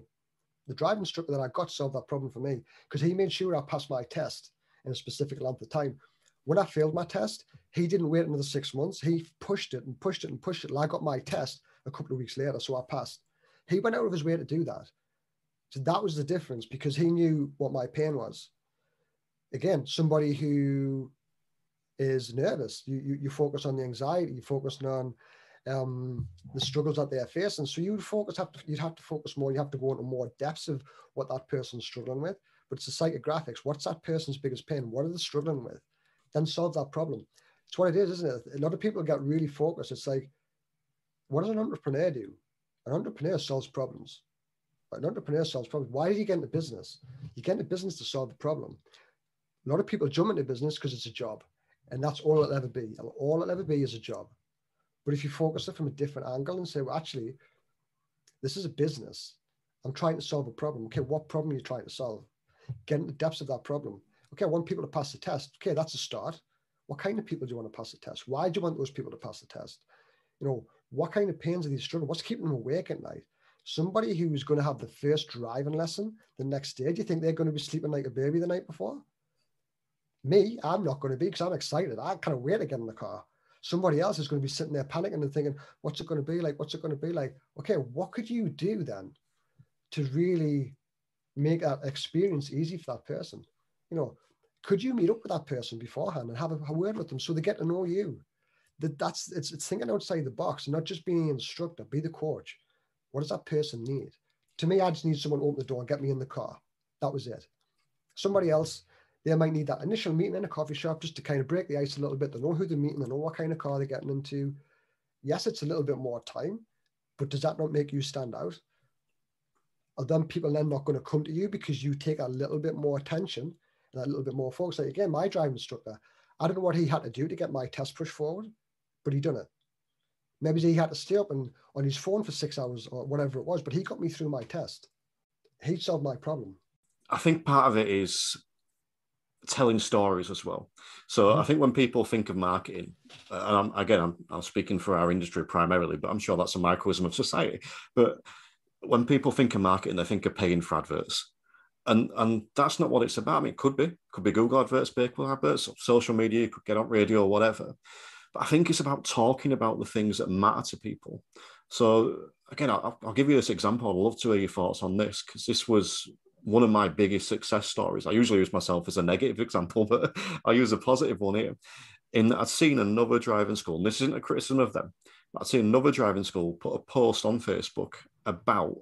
the driving instructor that I got solved that problem for me because he made sure I passed my test in a specific length of time. When I failed my test, he didn't wait another six months. He pushed it and pushed it and pushed it. And I got my test a couple of weeks later, so I passed. He went out of his way to do that. So that was the difference because he knew what my pain was. Again, somebody who is nervous, you, you, you focus on the anxiety, you focus on um, the struggles that they're facing. So you focus have to you'd have to focus more. You have to go into more depths of what that person's struggling with. But it's the psychographics. What's that person's biggest pain? What are they struggling with? Then solve that problem. It's what it is, isn't it? A lot of people get really focused. It's like, what does an entrepreneur do? An entrepreneur solves problems. An entrepreneur solves problems. Why did you get into business? You get into business to solve the problem. A lot of people jump into business because it's a job, and that's all it'll ever be. All it'll ever be is a job. But if you focus it from a different angle and say, well, actually, this is a business. I'm trying to solve a problem. Okay, what problem are you trying to solve? Get into the depths of that problem. Okay, I want people to pass the test. Okay, that's a start. What kind of people do you want to pass the test? Why do you want those people to pass the test? You know, what kind of pains are these struggling? What's keeping them awake at night? Somebody who's going to have the first driving lesson the next day, do you think they're going to be sleeping like a baby the night before? Me, I'm not going to be because I'm excited. I kind of wait to get in the car. Somebody else is going to be sitting there panicking and thinking, what's it going to be like? What's it going to be like? Okay, what could you do then to really make that experience easy for that person? You know, could you meet up with that person beforehand and have a, a word with them so they get to know you? That that's it's, it's thinking outside the box, not just being an instructor, be the coach. What does that person need? To me, I just need someone to open the door and get me in the car. That was it. Somebody else, they might need that initial meeting in a coffee shop just to kind of break the ice a little bit. They know who they're meeting, they know what kind of car they're getting into. Yes, it's a little bit more time, but does that not make you stand out? Are then people then not going to come to you because you take a little bit more attention and a little bit more focus? Like again, my driving instructor, I don't know what he had to do to get my test pushed forward, but he done it. Maybe he had to stay up and on his phone for six hours or whatever it was, but he got me through my test. He solved my problem. I think part of it is telling stories as well. So mm-hmm. I think when people think of marketing, uh, and I'm, again, I'm, I'm speaking for our industry primarily, but I'm sure that's a microcosm of society. But when people think of marketing, they think of paying for adverts. And, and that's not what it's about. I mean, it could be, could be Google adverts, Bakel adverts, social media, you could get on radio or whatever. But I think it's about talking about the things that matter to people. So again, I'll, I'll give you this example. I'd love to hear your thoughts on this because this was one of my biggest success stories. I usually use myself as a negative example, but I use a positive one here. In that I'd seen another driving school, and this isn't a criticism of them. I'd seen another driving school put a post on Facebook about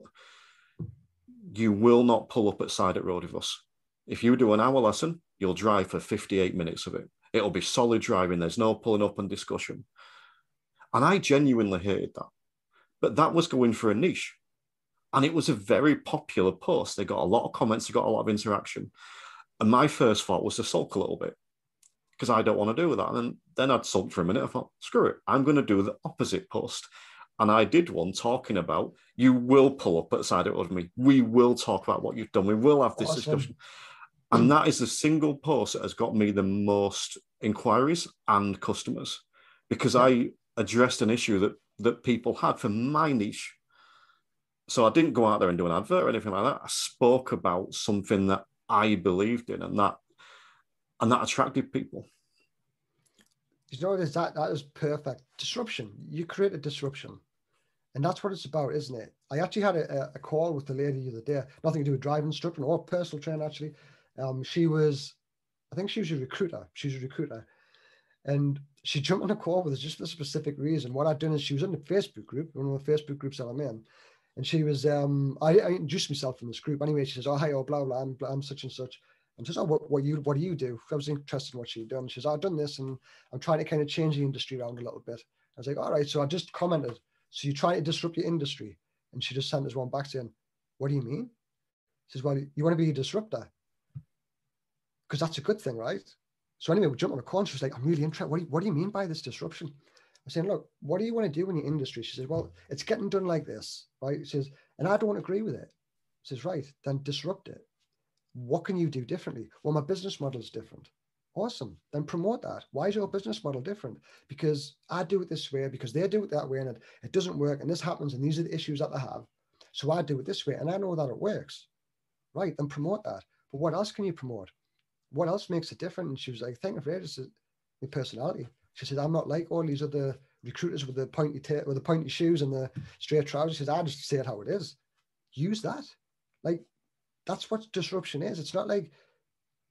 you will not pull up at side at road with us. If you do an hour lesson, you'll drive for 58 minutes of it. It'll be solid driving. There's no pulling up and discussion. And I genuinely hated that. But that was going for a niche. And it was a very popular post. They got a lot of comments, they got a lot of interaction. And my first thought was to sulk a little bit because I don't want to do that. And then I'd sulk for a minute. I thought, screw it, I'm going to do the opposite post. And I did one talking about you will pull up at the side of me. We will talk about what you've done. We will have this awesome. discussion. And that is the single post that has got me the most inquiries and customers because I addressed an issue that that people had for my niche so I didn't go out there and do an advert or anything like that. I spoke about something that I believed in, and that and that attracted people. You know, that that is perfect disruption. You create a disruption, and that's what it's about, isn't it? I actually had a, a call with the lady the other day, nothing to do with driving instruction or personal training. Actually, um, she was, I think she was a recruiter. She was a recruiter, and she jumped on a call with us just for a specific reason. What I'd done is she was in the Facebook group, one of the Facebook groups that I'm in, and she was, um, I, I, introduced myself in this group. Anyway, she says, oh, hi, oh, blah, blah, I'm, I'm such and such. And says, oh, what, what you, what do you do? I was interested in what she'd done. She says, oh, I've done this and I'm trying to kind of change the industry around a little bit. I was like, all right. So I just commented, so you're trying to disrupt your industry. And she just sent us one back saying, what do you mean? She says, well, you want to be a disruptor? Because that's a good thing, right? So anyway, we jumped on a call and she was like, I'm really interested. What do you, what do you mean by this disruption? I said, look, what do you want to do in the industry? She says, well, it's getting done like this, right? She says, and I don't agree with it. She says, right, then disrupt it. What can you do differently? Well, my business model is different. Awesome. Then promote that. Why is your business model different? Because I do it this way, because they do it that way, and it, it doesn't work, and this happens, and these are the issues that they have. So I do it this way, and I know that it works. Right, then promote that. But what else can you promote? What else makes it different? And she was like, think of it as my personality. She said, I'm not like all these other recruiters with the pointy with the pointy shoes and the straight trousers. She says, I just say it how it is. Use that. Like that's what disruption is. It's not like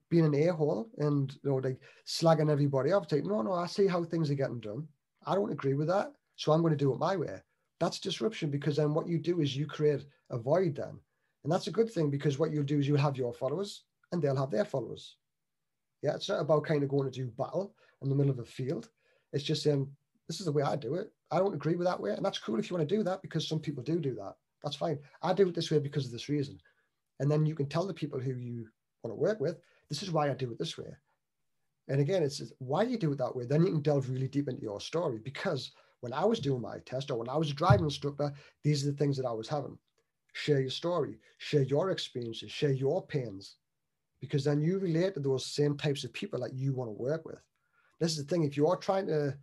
being an a-hole and you know like slagging everybody off. It's like, no, no, I see how things are getting done. I don't agree with that. So I'm going to do it my way. That's disruption because then what you do is you create a void then. And that's a good thing because what you'll do is you'll have your followers and they'll have their followers. Yeah, it's not about kind of going to do battle in the middle of a field. It's just saying, this is the way I do it. I don't agree with that way. And that's cool if you want to do that because some people do do that. That's fine. I do it this way because of this reason. And then you can tell the people who you want to work with, this is why I do it this way. And again, it's why you do it that way? Then you can delve really deep into your story because when I was doing my test or when I was a driving instructor, these are the things that I was having. Share your story, share your experiences, share your pains, because then you relate to those same types of people that you want to work with. This is the thing. If you are trying to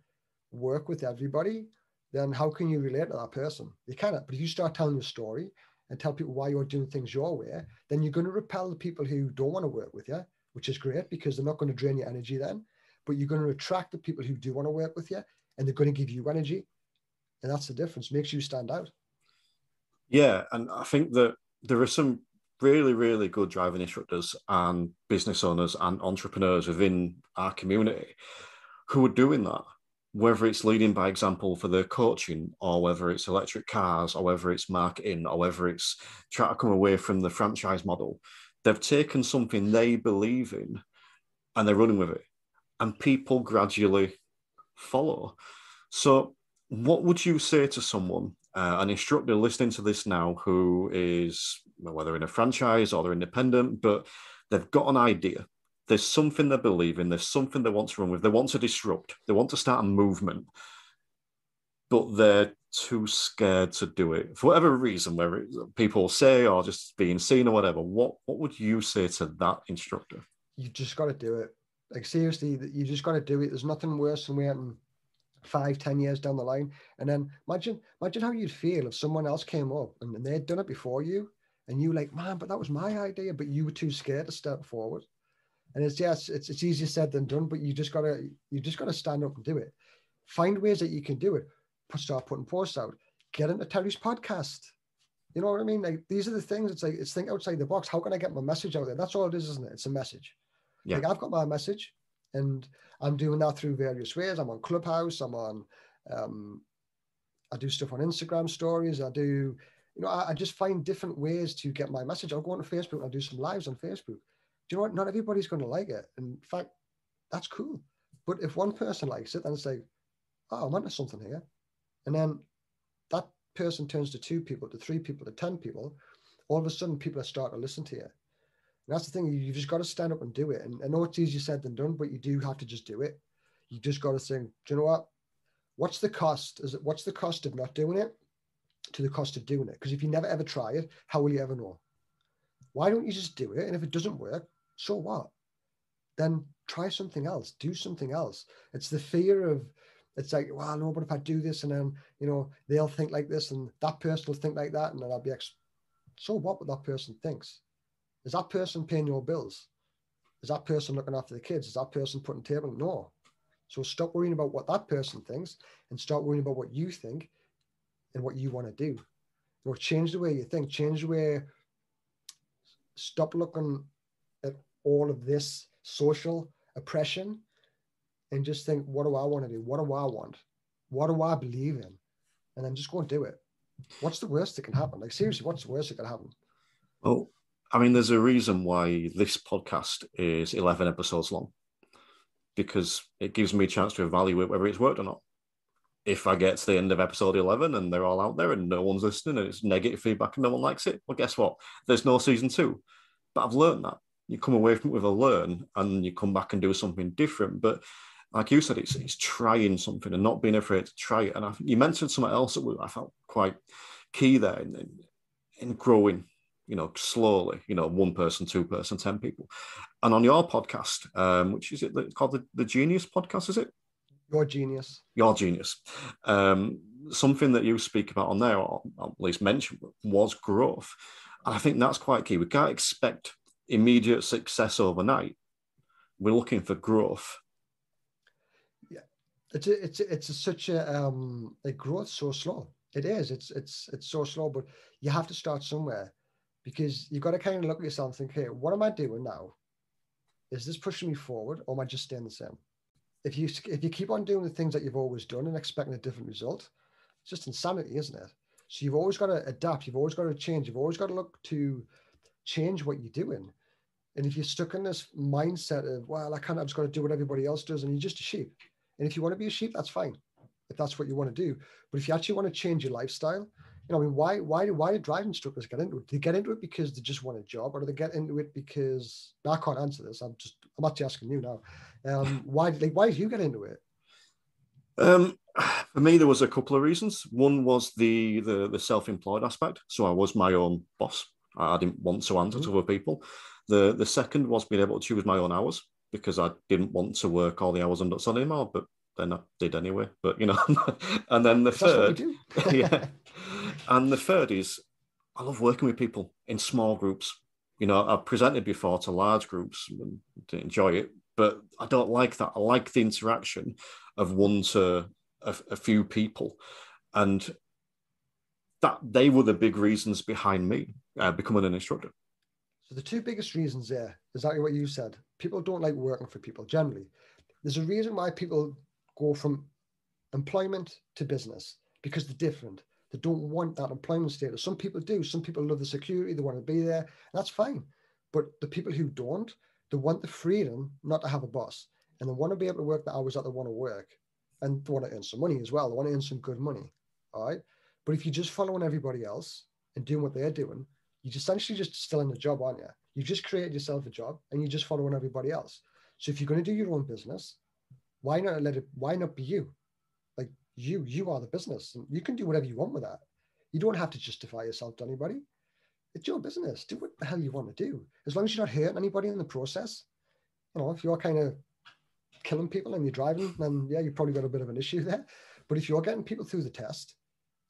work with everybody, then how can you relate to that person? You cannot. But if you start telling your story and tell people why you're doing things your way, then you're going to repel the people who don't want to work with you which is great because they're not going to drain your energy then, but you're going to attract the people who do want to work with you and they're going to give you energy. And that's the difference, makes you stand out. Yeah. And I think that there are some really, really good driving instructors and business owners and entrepreneurs within our community who are doing that, whether it's leading by example for their coaching, or whether it's electric cars, or whether it's marketing, or whether it's trying to come away from the franchise model. They've taken something they believe in and they're running with it, and people gradually follow. So, what would you say to someone, uh, an instructor listening to this now, who is whether in a franchise or they're independent, but they've got an idea. There's something they believe in. There's something they want to run with. They want to disrupt. They want to start a movement, but they're too scared to do it for whatever reason, whether people say or just being seen or whatever. What what would you say to that instructor? You just got to do it. Like seriously, you just got to do it. There's nothing worse than waiting five, ten years down the line, and then imagine imagine how you'd feel if someone else came up and they'd done it before you, and you like, man, but that was my idea, but you were too scared to step forward. And it's yes, it's it's easier said than done, but you just gotta you just gotta stand up and do it. Find ways that you can do it. Put start putting posts out. Get into Terry's podcast. You know what I mean? Like these are the things. It's like it's think outside the box. How can I get my message out there? That's all it is, isn't it? It's a message. Yeah. Like I've got my message, and I'm doing that through various ways. I'm on Clubhouse. I'm on. Um, I do stuff on Instagram stories. I do you know, I, I, just find different ways to get my message. I'll go on Facebook and I'll do some lives on Facebook. You know what? Not everybody's going to like it. In fact, that's cool. But if one person likes it, then it's like, oh, I'm onto something here. And then that person turns to two people, to three people, to 10 people. All of a sudden, people are starting to listen to you. And that's the thing. You've just got to stand up and do it. And I know it's easier said than done, but you do have to just do it. You just got to think, do you know what? What's the cost? Is it what's the cost of not doing it? to the cost of doing it. Because if you never ever try it, how will you ever know? Why don't you just do it? And if it doesn't work, so what? Then try something else, do something else. It's the fear of, it's like, well, no, but if I do this and then, you know, they'll think like this and that person will think like that. And then I'll be, ex- so what what that person thinks? Is that person paying your bills? Is that person looking after the kids? Is that person putting table? No. So stop worrying about what that person thinks and start worrying about what you think and what you want to do. You know, change the way you think, change the way, stop looking all of this social oppression and just think, what do I want to do? What do I want? What do I believe in? And then just go and do it. What's the worst that can happen? Like, seriously, what's the worst that can happen? Well, I mean, there's a reason why this podcast is 11 episodes long because it gives me a chance to evaluate whether it's worked or not if I get to the end of episode 11 and they're all out there and no one's listening and it's negative feedback and no one likes it, well, guess what? There's no season two. But I've learned that. You come away from it with a learn and you come back and do something different. But like you said, it's, it's trying something and not being afraid to try it. And I, you mentioned something else that I felt quite key there in, in, in growing you know, slowly, you know, one person, two person, 10 people. And on your podcast, um, which is it called the, the Genius podcast, is it? Your genius. Your genius. Um, something that you speak about on there, or at least mention, was growth. And I think that's quite key. We can't expect immediate success overnight. We're looking for growth. Yeah, it's a, it's a, it's a, such a um a growth so slow. It is. It's it's it's so slow, but you have to start somewhere because you've got to kind of look at yourself and think, hey, what am I doing now? Is this pushing me forward, or am I just staying the same? if you if you keep on doing the things that you've always done and expecting a different result, it's just insanity, isn't it? So you've always got to adapt. You've always got to change. You've always got to look to change what you're doing. And if you're stuck in this mindset of, well, I can't, I've just got to do what everybody else does, and you're just a sheep. And if you want to be a sheep, that's fine, if that's what you want to do. But if you actually want to change your lifestyle, you know, I mean, why, why, why do driving instructors get into it? Do they get into it because they just want a job, or do they get into it because I can't answer this? I'm just, I'm actually asking you now. Um, why, like, why did you get into it? Um, for me, there was a couple of reasons. One was the the, the self-employed aspect. So I was my own boss. I didn't want to answer mm-hmm. to other people. The the second was being able to choose my own hours because I didn't want to work all the hours on Sunday anymore. But then I did anyway. But you know, and then the third, yeah, and the third is I love working with people in small groups. You know, I've presented before to large groups and didn't enjoy it, but I don't like that. I like the interaction of one to a, a few people, and that they were the big reasons behind me uh, becoming an instructor. So the two biggest reasons there, exactly what you said. People don't like working for people generally. There's a reason why people go from employment to business because they're different. They don't want that employment status. Some people do. Some people love the security. They want to be there. That's fine. But the people who don't, they want the freedom not to have a boss. And they want to be able to work the hours that they want to work. And they want to earn some money as well. They want to earn some good money. All right. But if you're just following everybody else and doing what they're doing, you're essentially just still in the job, aren't you? You've just created yourself a job and you're just following everybody else. So if you're going to do your own business, why not let it, why not be you? Like you, you are the business and you can do whatever you want with that. You don't have to justify yourself to anybody. It's your business. Do what the hell you want to do. As long as you're not hurting anybody in the process. You know, if you're kind of killing people and you're driving, then yeah, you've probably got a bit of an issue there. But if you're getting people through the test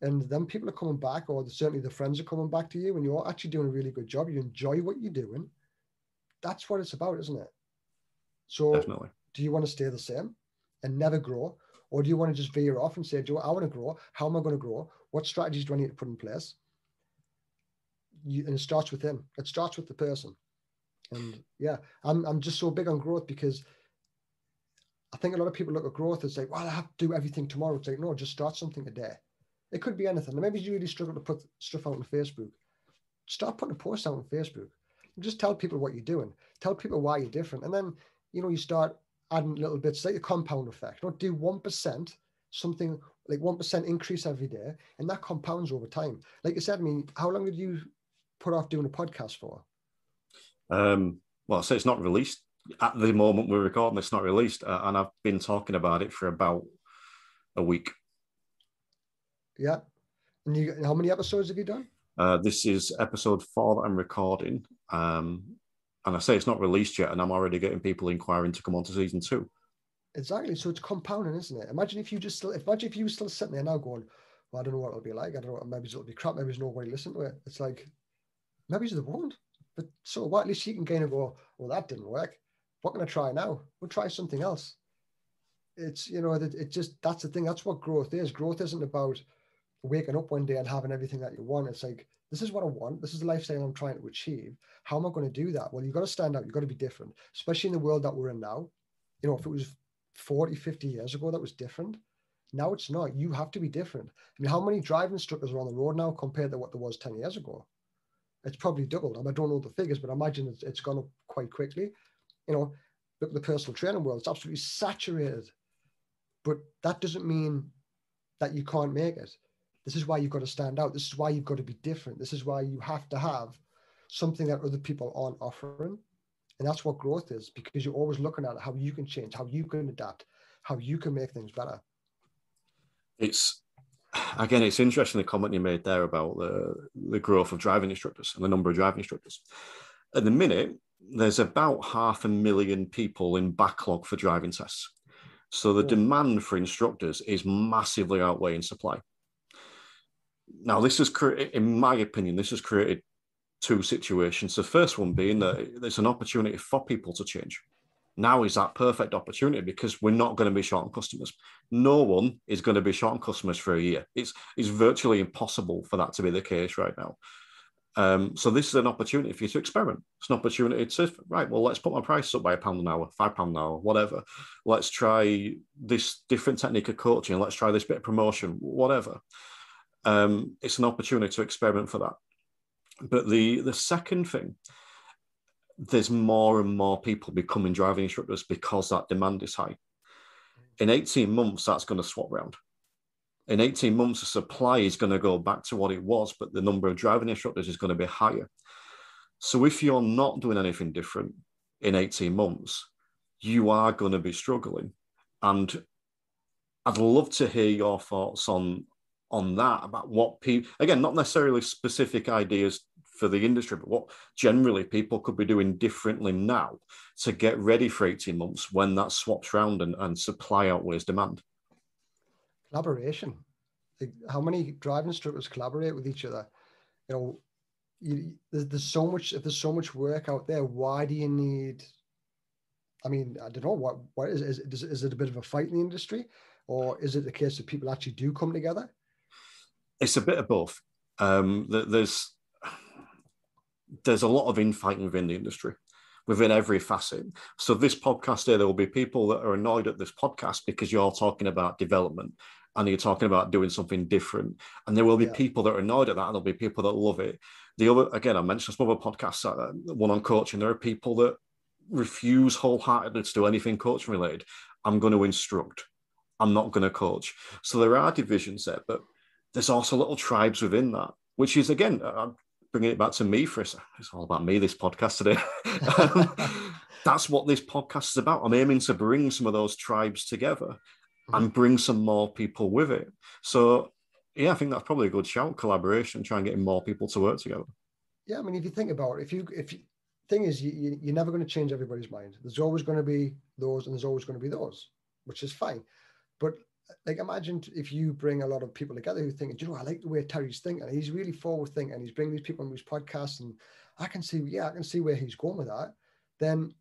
and then people are coming back, or certainly the friends are coming back to you, and you're actually doing a really good job, you enjoy what you're doing, that's what it's about, isn't it? So Definitely. do you want to stay the same and never grow? Or do you want to just veer off and say, Joe, I want to grow. How am I going to grow? What strategies do I need to put in place? You, and it starts with him. It starts with the person. And yeah, I'm, I'm just so big on growth because I think a lot of people look at growth and say, well, I have to do everything tomorrow. It's like, no, just start something today. It could be anything. maybe you really struggle to put stuff out on Facebook. Start putting a post out on Facebook. Just tell people what you're doing. Tell people why you're different. And then, you know, you start adding little bits like a compound effect. Don't do 1%, something like 1% increase every day, and that compounds over time. Like you said, I mean, how long did you put off doing a podcast for? Um, well, so it's not released at the moment we're recording. It's not released, uh, and I've been talking about it for about a week. Yeah. And you, how many episodes have you done? Uh, this is episode four that I'm recording. Um, and I say it's not released yet, and I'm already getting people inquiring to come on to season two. Exactly. So it's compounding, isn't it? Imagine if you just still, imagine if you were still sitting there now going, well, I don't know what it'll be like. I don't know. Maybe it'll be crap. Maybe there's nobody listen to it. It's like, maybe they won't. But so what? At least you can kind of go, well, that didn't work. What can I try now? We'll try something else. It's, you know, it just, that's the thing. That's what growth is. Growth isn't about waking up one day and having everything that you want. It's like, this is what I want. This is the lifestyle I'm trying to achieve. How am I going to do that? Well, you've got to stand out. You've got to be different, especially in the world that we're in now. You know, if it was 40, 50 years ago, that was different. Now it's not. You have to be different. I mean, how many driving instructors are on the road now compared to what there was 10 years ago? It's probably doubled. I don't know the figures, but I imagine it's, it's gone up quite quickly. You know, look at the personal training world. It's absolutely saturated. But that doesn't mean that you can't make it. This is why you've got to stand out. This is why you've got to be different. This is why you have to have something that other people aren't offering. And that's what growth is because you're always looking at how you can change, how you can adapt, how you can make things better. It's again, it's interesting the comment you made there about the, the growth of driving instructors and the number of driving instructors. At the minute, there's about half a million people in backlog for driving tests. So the demand for instructors is massively outweighing supply. Now, this has created, in my opinion, this has created two situations. The first one being that there's an opportunity for people to change. Now is that perfect opportunity because we're not going to be short on customers. No one is going to be short on customers for a year. It's it's virtually impossible for that to be the case right now. Um, so this is an opportunity for you to experiment. It's an opportunity to right. Well, let's put my price up by a pound an hour, five pound an hour, whatever. Let's try this different technique of coaching. Let's try this bit of promotion, whatever um, it's an opportunity to experiment for that. But the the second thing, there's more and more people becoming driving instructors because that demand is high. In 18 months, that's going to swap round. In 18 months, the supply is going to go back to what it was, but the number of driving instructors is going to be higher. So if you're not doing anything different in 18 months, you are going to be struggling. And I'd love to hear your thoughts on on that about what people again not necessarily specific ideas for the industry but what generally people could be doing differently now to get ready for 18 months when that swaps around and, and supply outweighs demand. Collaboration. How many driving instructors collaborate with each other? You know you, there's, there's so much if there's so much work out there why do you need i mean i don't know what what is, is, is it a bit of a fight in the industry? Or is it the case that people actually do come together it's a bit of both um, there's there's a lot of infighting within the industry within every facet so this podcast here there will be people that are annoyed at this podcast because you're talking about development and you're talking about doing something different. And there will be yeah. people that are annoyed at that, and there'll be people that love it. The other, again, I mentioned some other podcasts, uh, one on coaching. There are people that refuse wholeheartedly to do anything coaching related. I'm going to instruct. I'm not going to coach. So there are divisions there, but there's also little tribes within that, which is again, uh, I'm bringing it back to me for a second. It's all about me. This podcast today. um, that's what this podcast is about. I'm aiming to bring some of those tribes together and bring some more people with it. So yeah, I think that's probably a good shout. Collaboration, try and getting more people to work together. Yeah, I mean, if you think about it, if you if you, thing is, you, you you're never going to change everybody's mind. There's always going to be those, and there's always going to be those, which is fine. But like, imagine if you bring a lot of people together who think, you know, I like the way Terry's thinking. He's really forward thinking. He's bringing these people on his podcast, and I can see, yeah, I can see where he's going with that. Then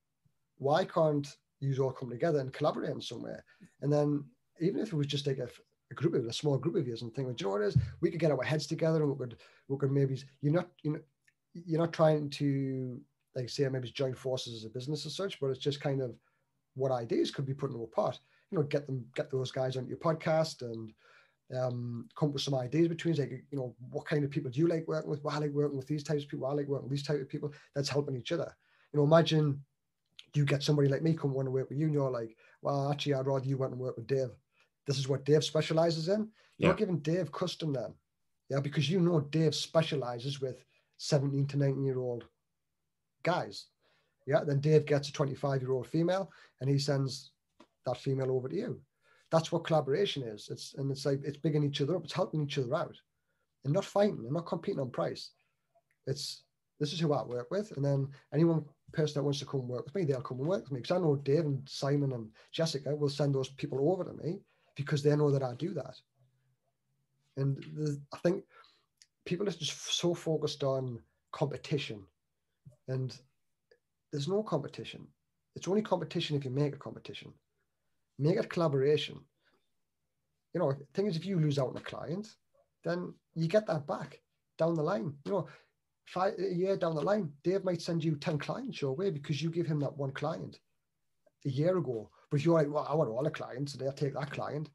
why can't you all come together and collaborate in somewhere? And then even if it was just like a, a group of a small group of you and think, well, you know what it is? We could get our heads together and we could we could maybe you're not you know you're not trying to like say maybe join forces as a business as such, but it's just kind of what ideas could be put into a pot. You know, get them get those guys onto your podcast and um, come up with some ideas between like you know what kind of people do you like working with? Well, I like working with these types of people. I like working with these type of people. That's helping each other. You know, imagine you get somebody like me come want to work with you, and you're like, well, actually, I'd rather you went and work with Dave this is what Dave specializes in. You're yeah. giving Dave custom then. Yeah, because you know Dave specializes with 17 to 19 year old guys. Yeah, then Dave gets a 25 year old female and he sends that female over to you. That's what collaboration is. It's and it's like it's bigging each other up, it's helping each other out and not fighting and not competing on price. It's this is who I work with. And then anyone person that wants to come work with me, they'll come and work with me. Because I know Dave and Simon and Jessica will send those people over to me because they know that I do that. And I think people are just so focused on competition, and there's no competition. It's only competition if you make a competition. Make it collaboration. You know, thing is, if you lose out on a client, then you get that back down the line. You know, five a year down the line, Dave might send you 10 clients your way because you give him that one client a year ago but if you're like, well, I want all the clients, and they'll take that client,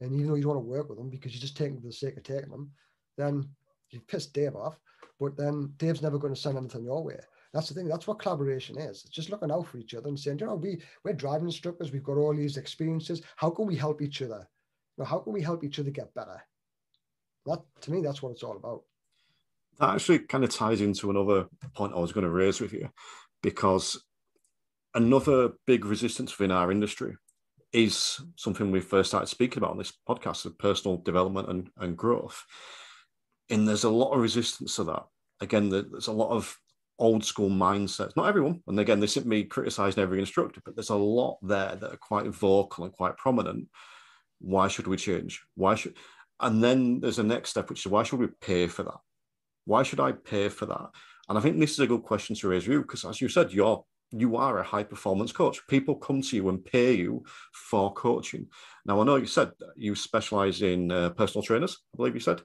and even though you don't want to work with them because you're just taking them for the sake of taking them, then you piss Dave off. But then Dave's never going to send anything your way. That's the thing. That's what collaboration is. It's just looking out for each other and saying, you know, we we're driving instructors. We've got all these experiences. How can we help each other? You know, how can we help each other get better? That to me, that's what it's all about. That actually kind of ties into another point I was going to raise with you, because another big resistance within our industry is something we first started speaking about on this podcast of personal development and, and growth. And there's a lot of resistance to that. Again, there's a lot of old school mindsets. Not everyone, and again, this isn't me criticizing every instructor, but there's a lot there that are quite vocal and quite prominent. Why should we change? Why should and then there's a next step, which is why should we pay for that? Why should I pay for that? And I think this is a good question to raise you because, as you said, you're you are a high performance coach. People come to you and pay you for coaching. Now, I know you said you specialize in uh, personal trainers, I believe you said,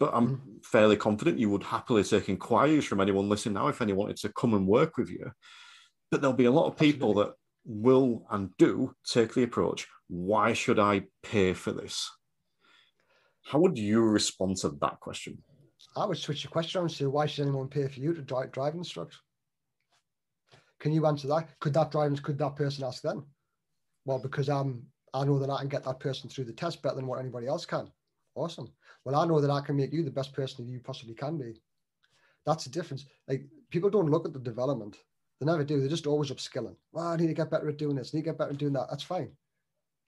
but I'm mm-hmm. fairly confident you would happily take inquiries from anyone listening now if anyone wanted to come and work with you. But there'll be a lot of people Absolutely. that will and do take the approach why should I pay for this? How would you respond to that question? I would switch the question and say, why should anyone pay for you to drive, drive instruct? Can you answer that? Could that driver, could that person ask then? Well, because I'm, I know that I can get that person through the test better than what anybody else can. Awesome. Well, I know that I can make you the best person that you possibly can be. That's the difference. Like people don't look at the development. They never do. They're just always upskilling. Well, I need to get better at doing this. I need to get better at doing that. That's fine.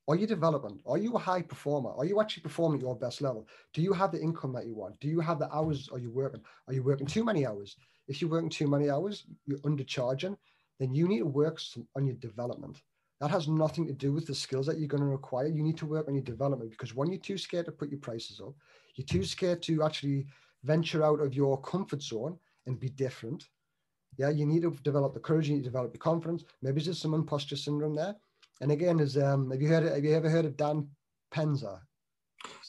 Are you developing? Are you a high performer? Are you actually performing at your best level? Do you have the income that you want? Do you have the hours? Are you working? Are you working too many hours? If you're working too many hours, you're undercharging then you need to work on your development. That has nothing to do with the skills that you're going to require. You need to work on your development because when you're too scared to put your prices up, you're too scared to actually venture out of your comfort zone and be different. Yeah, you need to develop the courage, you need to develop your confidence. Maybe there's some imposter syndrome there. And again, is um, have you heard? Have you ever heard of Dan Peña?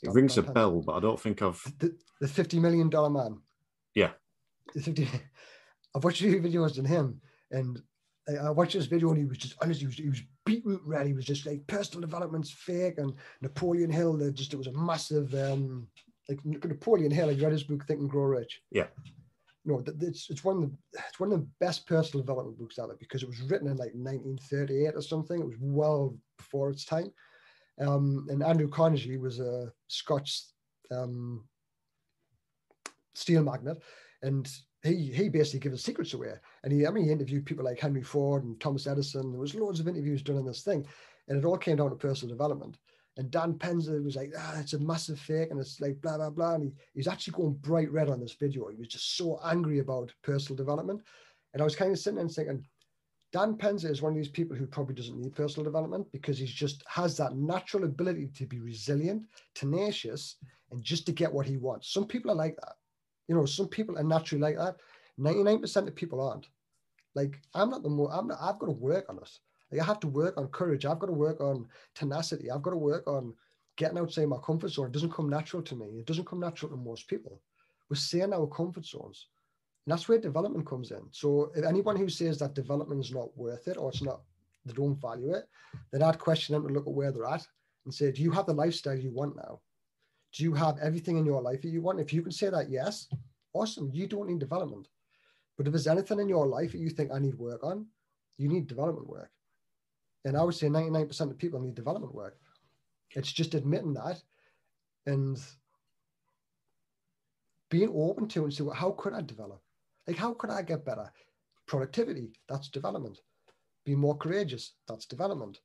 It rings Dan a Peña. bell, but I don't think I've the, the fifty million dollar man. Yeah, the fifty. I've watched a few videos on him, and I watched this video, and he was just honestly, he was, he was beetroot red. He was just like personal development's fake, and Napoleon Hill. There Just it was a massive, um, like Napoleon Hill. I read his book Think and Grow Rich. Yeah No, it's it's one of the it's one of the best personal development books out there because it was written in like 1938 or something. It was well before its time. Um, and Andrew Carnegie was a Scotch um, steel magnate, and he he basically gave his secrets away. And he I mean he interviewed people like Henry Ford and Thomas Edison. There was loads of interviews done on this thing, and it all came down to personal development. And Dan Peña was like, ah, it's a massive fake, and it's like blah blah blah. And he, he's actually going bright red on this video. He was just so angry about personal development. And I was kind of sitting there and thinking, Dan Peña is one of these people who probably doesn't need personal development because he's just has that natural ability to be resilient, tenacious, and just to get what he wants. Some people are like that. You know, some people are naturally like that. 99% of people aren't. Like I'm not the more I'm not I've got to work on it. Like I have to work on courage. I've got to work on tenacity. I've got to work on getting outside my comfort zone. It doesn't come natural to me. It doesn't come natural to most people. We're staying our comfort zones. And that's where development comes in. So if anyone who says that development is not worth it or it's not, they don't value it, then I'd question them to look at where they're at and say, do you have the lifestyle you want now? Do you have everything in your life that you want? If you can say that, yes, awesome. You don't need development. But if there's anything in your life that you think I need work on, you need development work. And I would say 99% of people need development work. It's just admitting that and being open to and say, well, how could I develop? Like, how could I get better? Productivity, that's development. Be more courageous, that's development.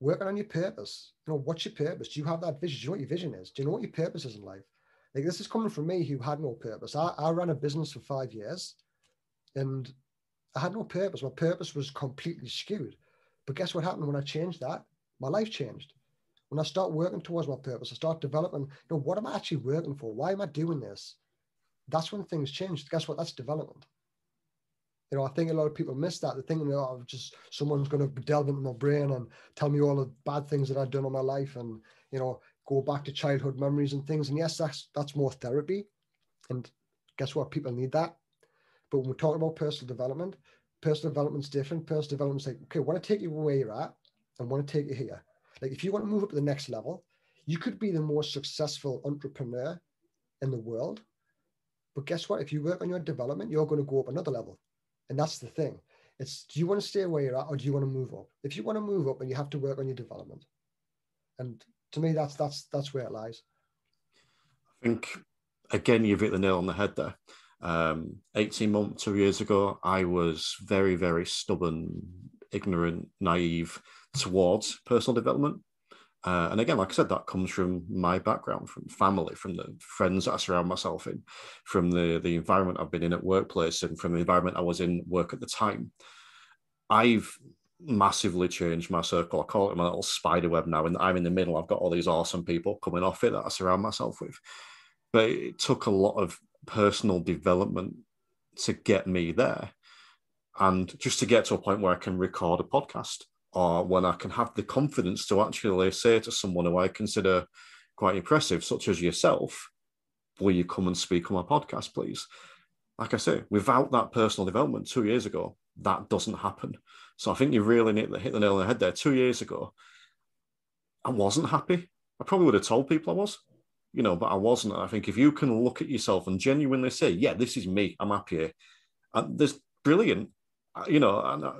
Working on your purpose. You know, what's your purpose? Do you have that vision? Do you know what your vision is? Do you know what your purpose is in life? Like, this is coming from me who had no purpose. I, I ran a business for five years and I had no purpose. My purpose was completely skewed. But guess what happened when I changed that? My life changed. When I start working towards my purpose, I start developing, you know, what am I actually working for? Why am I doing this? That's when things change. Guess what? That's development. You know, I think a lot of people miss that. They're thinking, oh, just someone's going to delve into my brain and tell me all the bad things that I've done in my life and, you know, go back to childhood memories and things. And yes, that's that's more therapy. And guess what? People need that. But when we talk about personal development, personal development's different. Personal development's like, okay, I want to take you where you're at and want to take you here. Like if you want to move up to the next level, you could be the most successful entrepreneur in the world. But guess what? If you work on your development, you're going to go up another level. And that's the thing. It's do you want to stay where you're at or do you want to move up? If you want to move up and you have to work on your development. And to me, that's that's that's where it lies. I think again you've hit the nail on the head there. Um, 18 months, two years ago, I was very, very stubborn, ignorant, naive towards personal development. Uh, and again, like I said, that comes from my background, from family, from the friends that I surround myself in, from the, the environment I've been in at workplace, and from the environment I was in work at the time. I've massively changed my circle. I call it my little spider web now, and I'm in the middle. I've got all these awesome people coming off it that I surround myself with. But it took a lot of personal development to get me there. And just to get to a point where I can record a podcast or when I can have the confidence to actually say to someone who I consider quite impressive, such as yourself, will you come and speak on my podcast, please? Like I say, without that personal development two years ago, that doesn't happen. So I think you really hit the nail on the head there. Two years ago, I wasn't happy. I probably would have told people I was you know, but I wasn't. I think if you can look at yourself and genuinely say, yeah, this is me, I'm happy and there's brilliant, uh, you know, and, uh,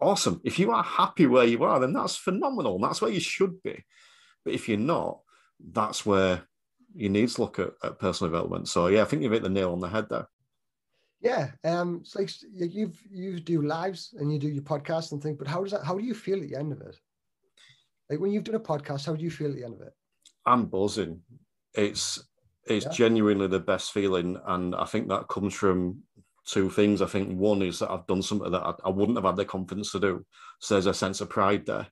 awesome. If you are happy where you are, then that's phenomenal. That's where you should be. But if you're not, that's where you need to look at, at personal development. So yeah, I think you've hit the nail on the head there. Yeah, um, it's like you've you do lives and you do your podcast and things, but how does that? How do you feel at the end of it? Like when you've done a podcast, how do you feel at the end of it? I'm buzzing it's it's yeah. genuinely the best feeling, and I think that comes from two things. I think one is that I've done something that I, I wouldn't have had the confidence to do, so there's a sense of pride there.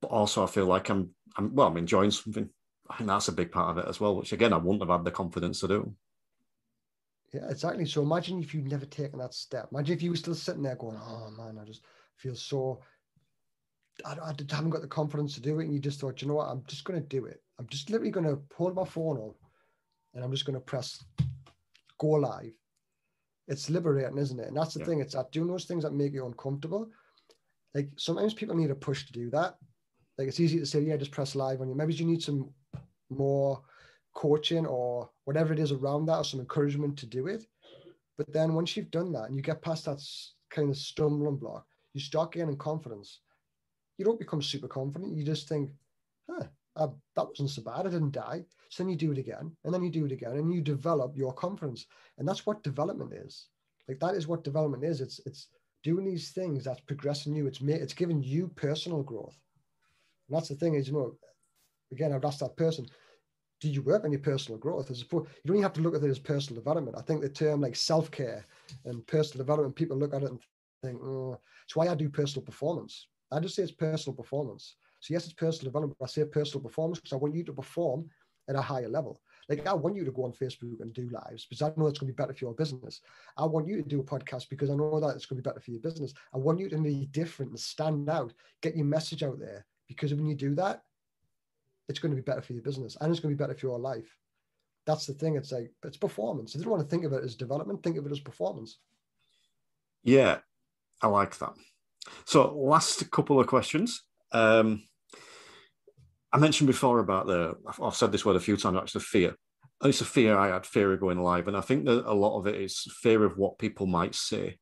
But also, I feel like I'm, I'm well, I'm enjoying something. I think that's a big part of it as well, which again, I wouldn't have had the confidence to do. Yeah, exactly. So imagine if you'd never taken that step. Imagine if you were still sitting there going, "Oh man, I just feel so I, I haven't got the confidence to do it. And you just thought, you know what, I'm just going to do it. I'm just literally going to pull my phone up and I'm just going to press go live. It's liberating, isn't it? And that's the yeah. thing. It's that doing those things that make you uncomfortable. Like sometimes people need a push to do that. Like it's easy to say, yeah, just press live on you. Maybe you need some more coaching or whatever it is around that or some encouragement to do it. But then once you've done that and you get past that kind of stumbling block, you start gaining confidence you don't become super confident. You just think, huh, uh, that wasn't so bad. I didn't die. So then you do it again, and then you do it again, and you develop your confidence. And that's what development is. Like that is what development is. It's it's doing these things that's progressing you. It's it's giving you personal growth. And that's the thing is, you know, again, I've asked that person, do you work on your personal growth? As you don't even have to look at it as personal development. I think the term like self care and personal development, people look at it and think, oh, it's why I do personal performance I just say it's personal performance. So yes, it's personal development. I say personal performance because I want you to perform at a higher level. Like I want you to go on Facebook and do lives because I know it's going to be better for your business. I want you to do a podcast because I know that it's going to be better for your business. I want you to be different and stand out, get your message out there because when you do that, it's going to be better for your business and it's going to be better for your life. That's the thing. It's like it's performance. You don't want to think of it as development, think of it as performance. Yeah, I like that. So, last couple of questions. Um, I mentioned before about the, I've said this word a few times actually, fear. It's a fear I had, fear of going live. And I think that a lot of it is fear of what people might say,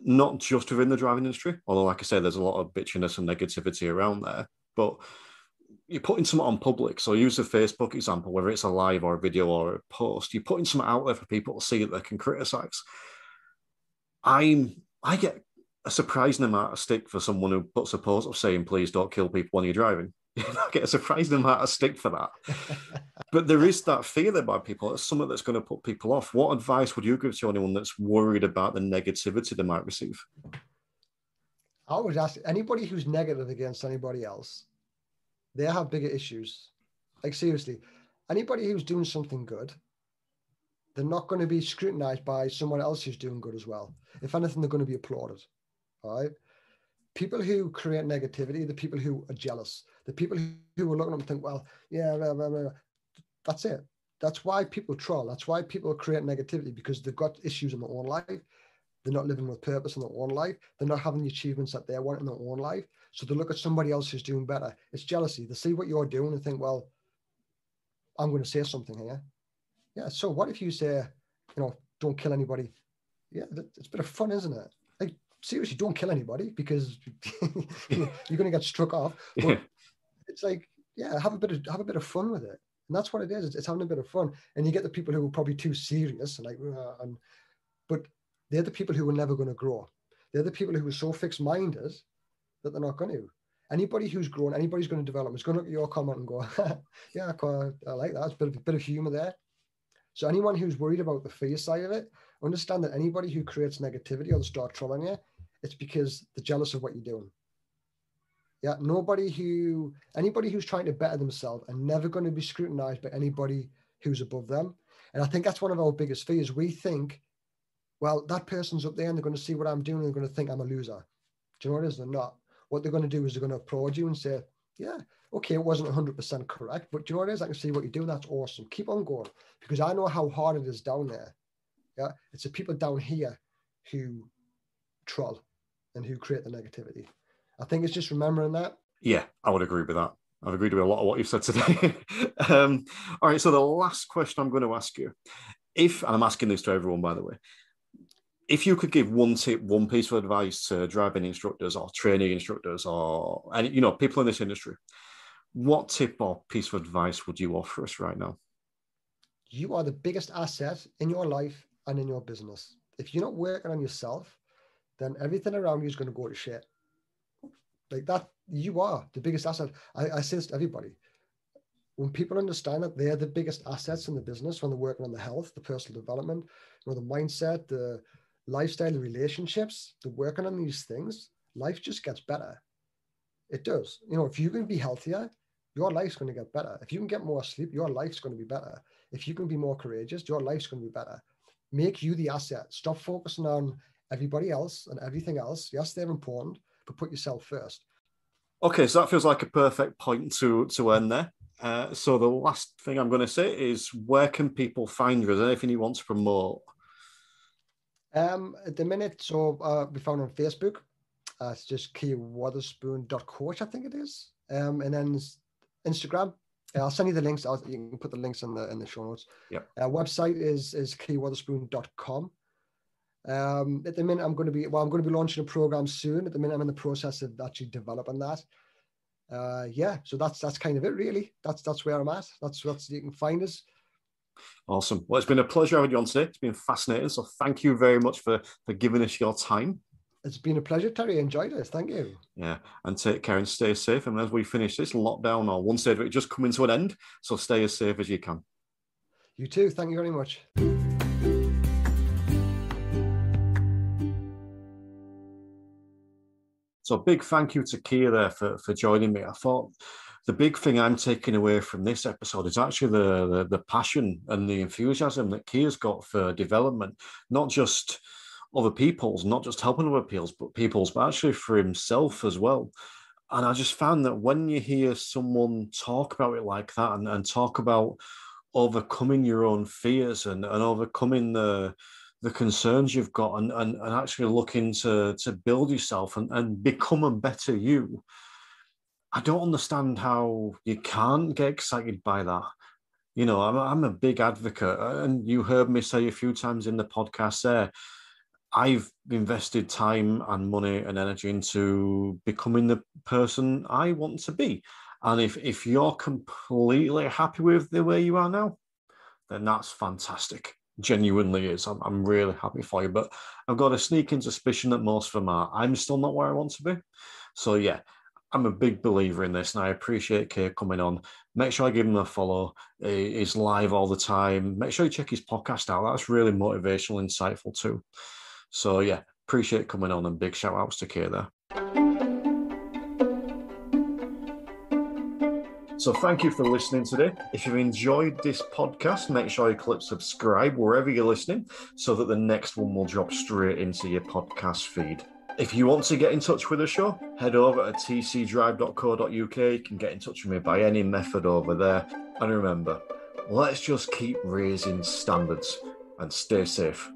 not just within the driving industry, although, like I say, there's a lot of bitchiness and negativity around there. But you're putting something on public. So use a Facebook example, whether it's a live or a video or a post, you're putting something out there for people to see that they can criticize. I'm I get a surprising amount of stick for someone who puts a post of saying, please don't kill people when you're driving. You get a surprising amount of stick for that. but there is that fear there by people. It's something that's going to put people off. What advice would you give to anyone that's worried about the negativity they might receive? I would ask anybody who's negative against anybody else, they have bigger issues. Like seriously, anybody who's doing something good, they're not going to be scrutinized by someone else who's doing good as well. If anything, they're going to be applauded right? People who create negativity, the people who are jealous, the people who are looking at them and think, well, yeah, blah, blah, blah. that's it. That's why people troll. That's why people create negativity because they've got issues in their own life. They're not living with purpose in their own life. They're not having the achievements that they want in their own life. So they look at somebody else who's doing better. It's jealousy. They see what you're doing and think, well, I'm going to say something here. Yeah. So what if you say, you know, don't kill anybody? Yeah, it's a bit of fun, isn't it? Seriously, don't kill anybody because you're going to get struck off. But it's like, yeah, have a bit of have a bit of fun with it, and that's what it is. It's, it's having a bit of fun, and you get the people who are probably too serious, and like, uh, and but they're the people who are never going to grow. They're the people who are so fixed minded that they're not going to. Anybody who's grown, anybody's going to develop is going to look at your comment and go, yeah, I like that. It's a bit of, a bit of humor there. So anyone who's worried about the fear side of it, understand that anybody who creates negativity or they start trolling you, it's because they're jealous of what you're doing. Yeah, nobody who anybody who's trying to better themselves are never going to be scrutinized by anybody who's above them. And I think that's one of our biggest fears. We think, well, that person's up there and they're going to see what I'm doing and they're going to think I'm a loser. Do you know what it is? They're not. What they're going to do is they're going to applaud you and say, yeah, okay, it wasn't 100% correct, but do you know what it is? I can see what you're doing. That's awesome. Keep on going because I know how hard it is down there. Yeah, it's the people down here who troll and who create the negativity. I think it's just remembering that. Yeah, I would agree with that. I've agreed with a lot of what you've said today. um, all right, so the last question I'm going to ask you, if, and I'm asking this to everyone, by the way, if you could give one tip, one piece of advice to driving instructors or training instructors or any, you know, people in this industry, what tip or piece of advice would you offer us right now? You are the biggest asset in your life and in your business. If you're not working on yourself, then everything around you is going to go to shit. Like that, you are the biggest asset. I, I say this to everybody. When people understand that they're the biggest assets in the business, when they're working on the health, the personal development, you know, the mindset, the lifestyle, the relationships, they're working on these things, life just gets better. It does. You know, if you can be healthier, your life's going to get better. If you can get more sleep, your life's going to be better. If you can be more courageous, your life's going to be better. Make you the asset. Stop focusing on everybody else and everything else. Yes, they're important, but put yourself first. Okay, so that feels like a perfect point to to end there. Uh, so the last thing I'm going to say is, where can people find you? Is there anything you want to promote? Um, at the minute, so uh, we found on Facebook. Uh, it's just keywotherspoon.coach, I think it is. Um, and then Instagram. I'll send you the links. I'll, you can put the links in the in the show notes. Yeah. Uh, website is is keywotherspoon.com. Um, at the minute, I'm going to be well. I'm going to be launching a program soon. At the minute, I'm in the process of actually developing that. Uh, yeah, so that's that's kind of it, really. That's that's where I'm at. That's that's you can find us. Awesome. Well, it's been a pleasure having you on today. It's been fascinating. So thank you very much for for giving us your time. It's been a pleasure, Terry. enjoyed it. Thank you. Yeah, and take care and stay safe. And as we finish this lockdown or one stage of it just coming to an end, so stay as safe as you can. You too. Thank you very much. So big thank you to Keir for, for joining me. I thought the big thing I'm taking away from this episode is actually the, the, the passion and the enthusiasm that Keir's got for development, not just other people's, not just helping other people's, but people's, but actually for himself as well. And I just found that when you hear someone talk about it like that and, and talk about overcoming your own fears and, and overcoming the the concerns you've got and, and, and actually looking to to build yourself and, and become a better you. I don't understand how you can't get excited by that. You know i'm, I'm a big advocate uh, and you heard me say a few times in the podcast there i've invested time and money and energy into becoming the person i want to be. And if if you're completely happy with the way you are now then that's fantastic genuinely is. I'm, I'm really happy for you. But I've got a sneaking suspicion that most of them are. I'm still not where I want to be. So, yeah, I'm a big believer in this and I appreciate Keir coming on. Make sure I give him a follow. He's live all the time. Make sure you check his podcast out. That's really motivational, insightful too. So, yeah, appreciate coming on and big shout outs to Keir there. So thank you for listening today. If you've enjoyed this podcast, make sure you click subscribe wherever you're listening so that the next one will drop straight into your podcast feed. If you want to get in touch with the show, head over to tcdrive.co.uk. You can get in touch with me by any method over there. And remember, let's just keep raising standards and stay safe.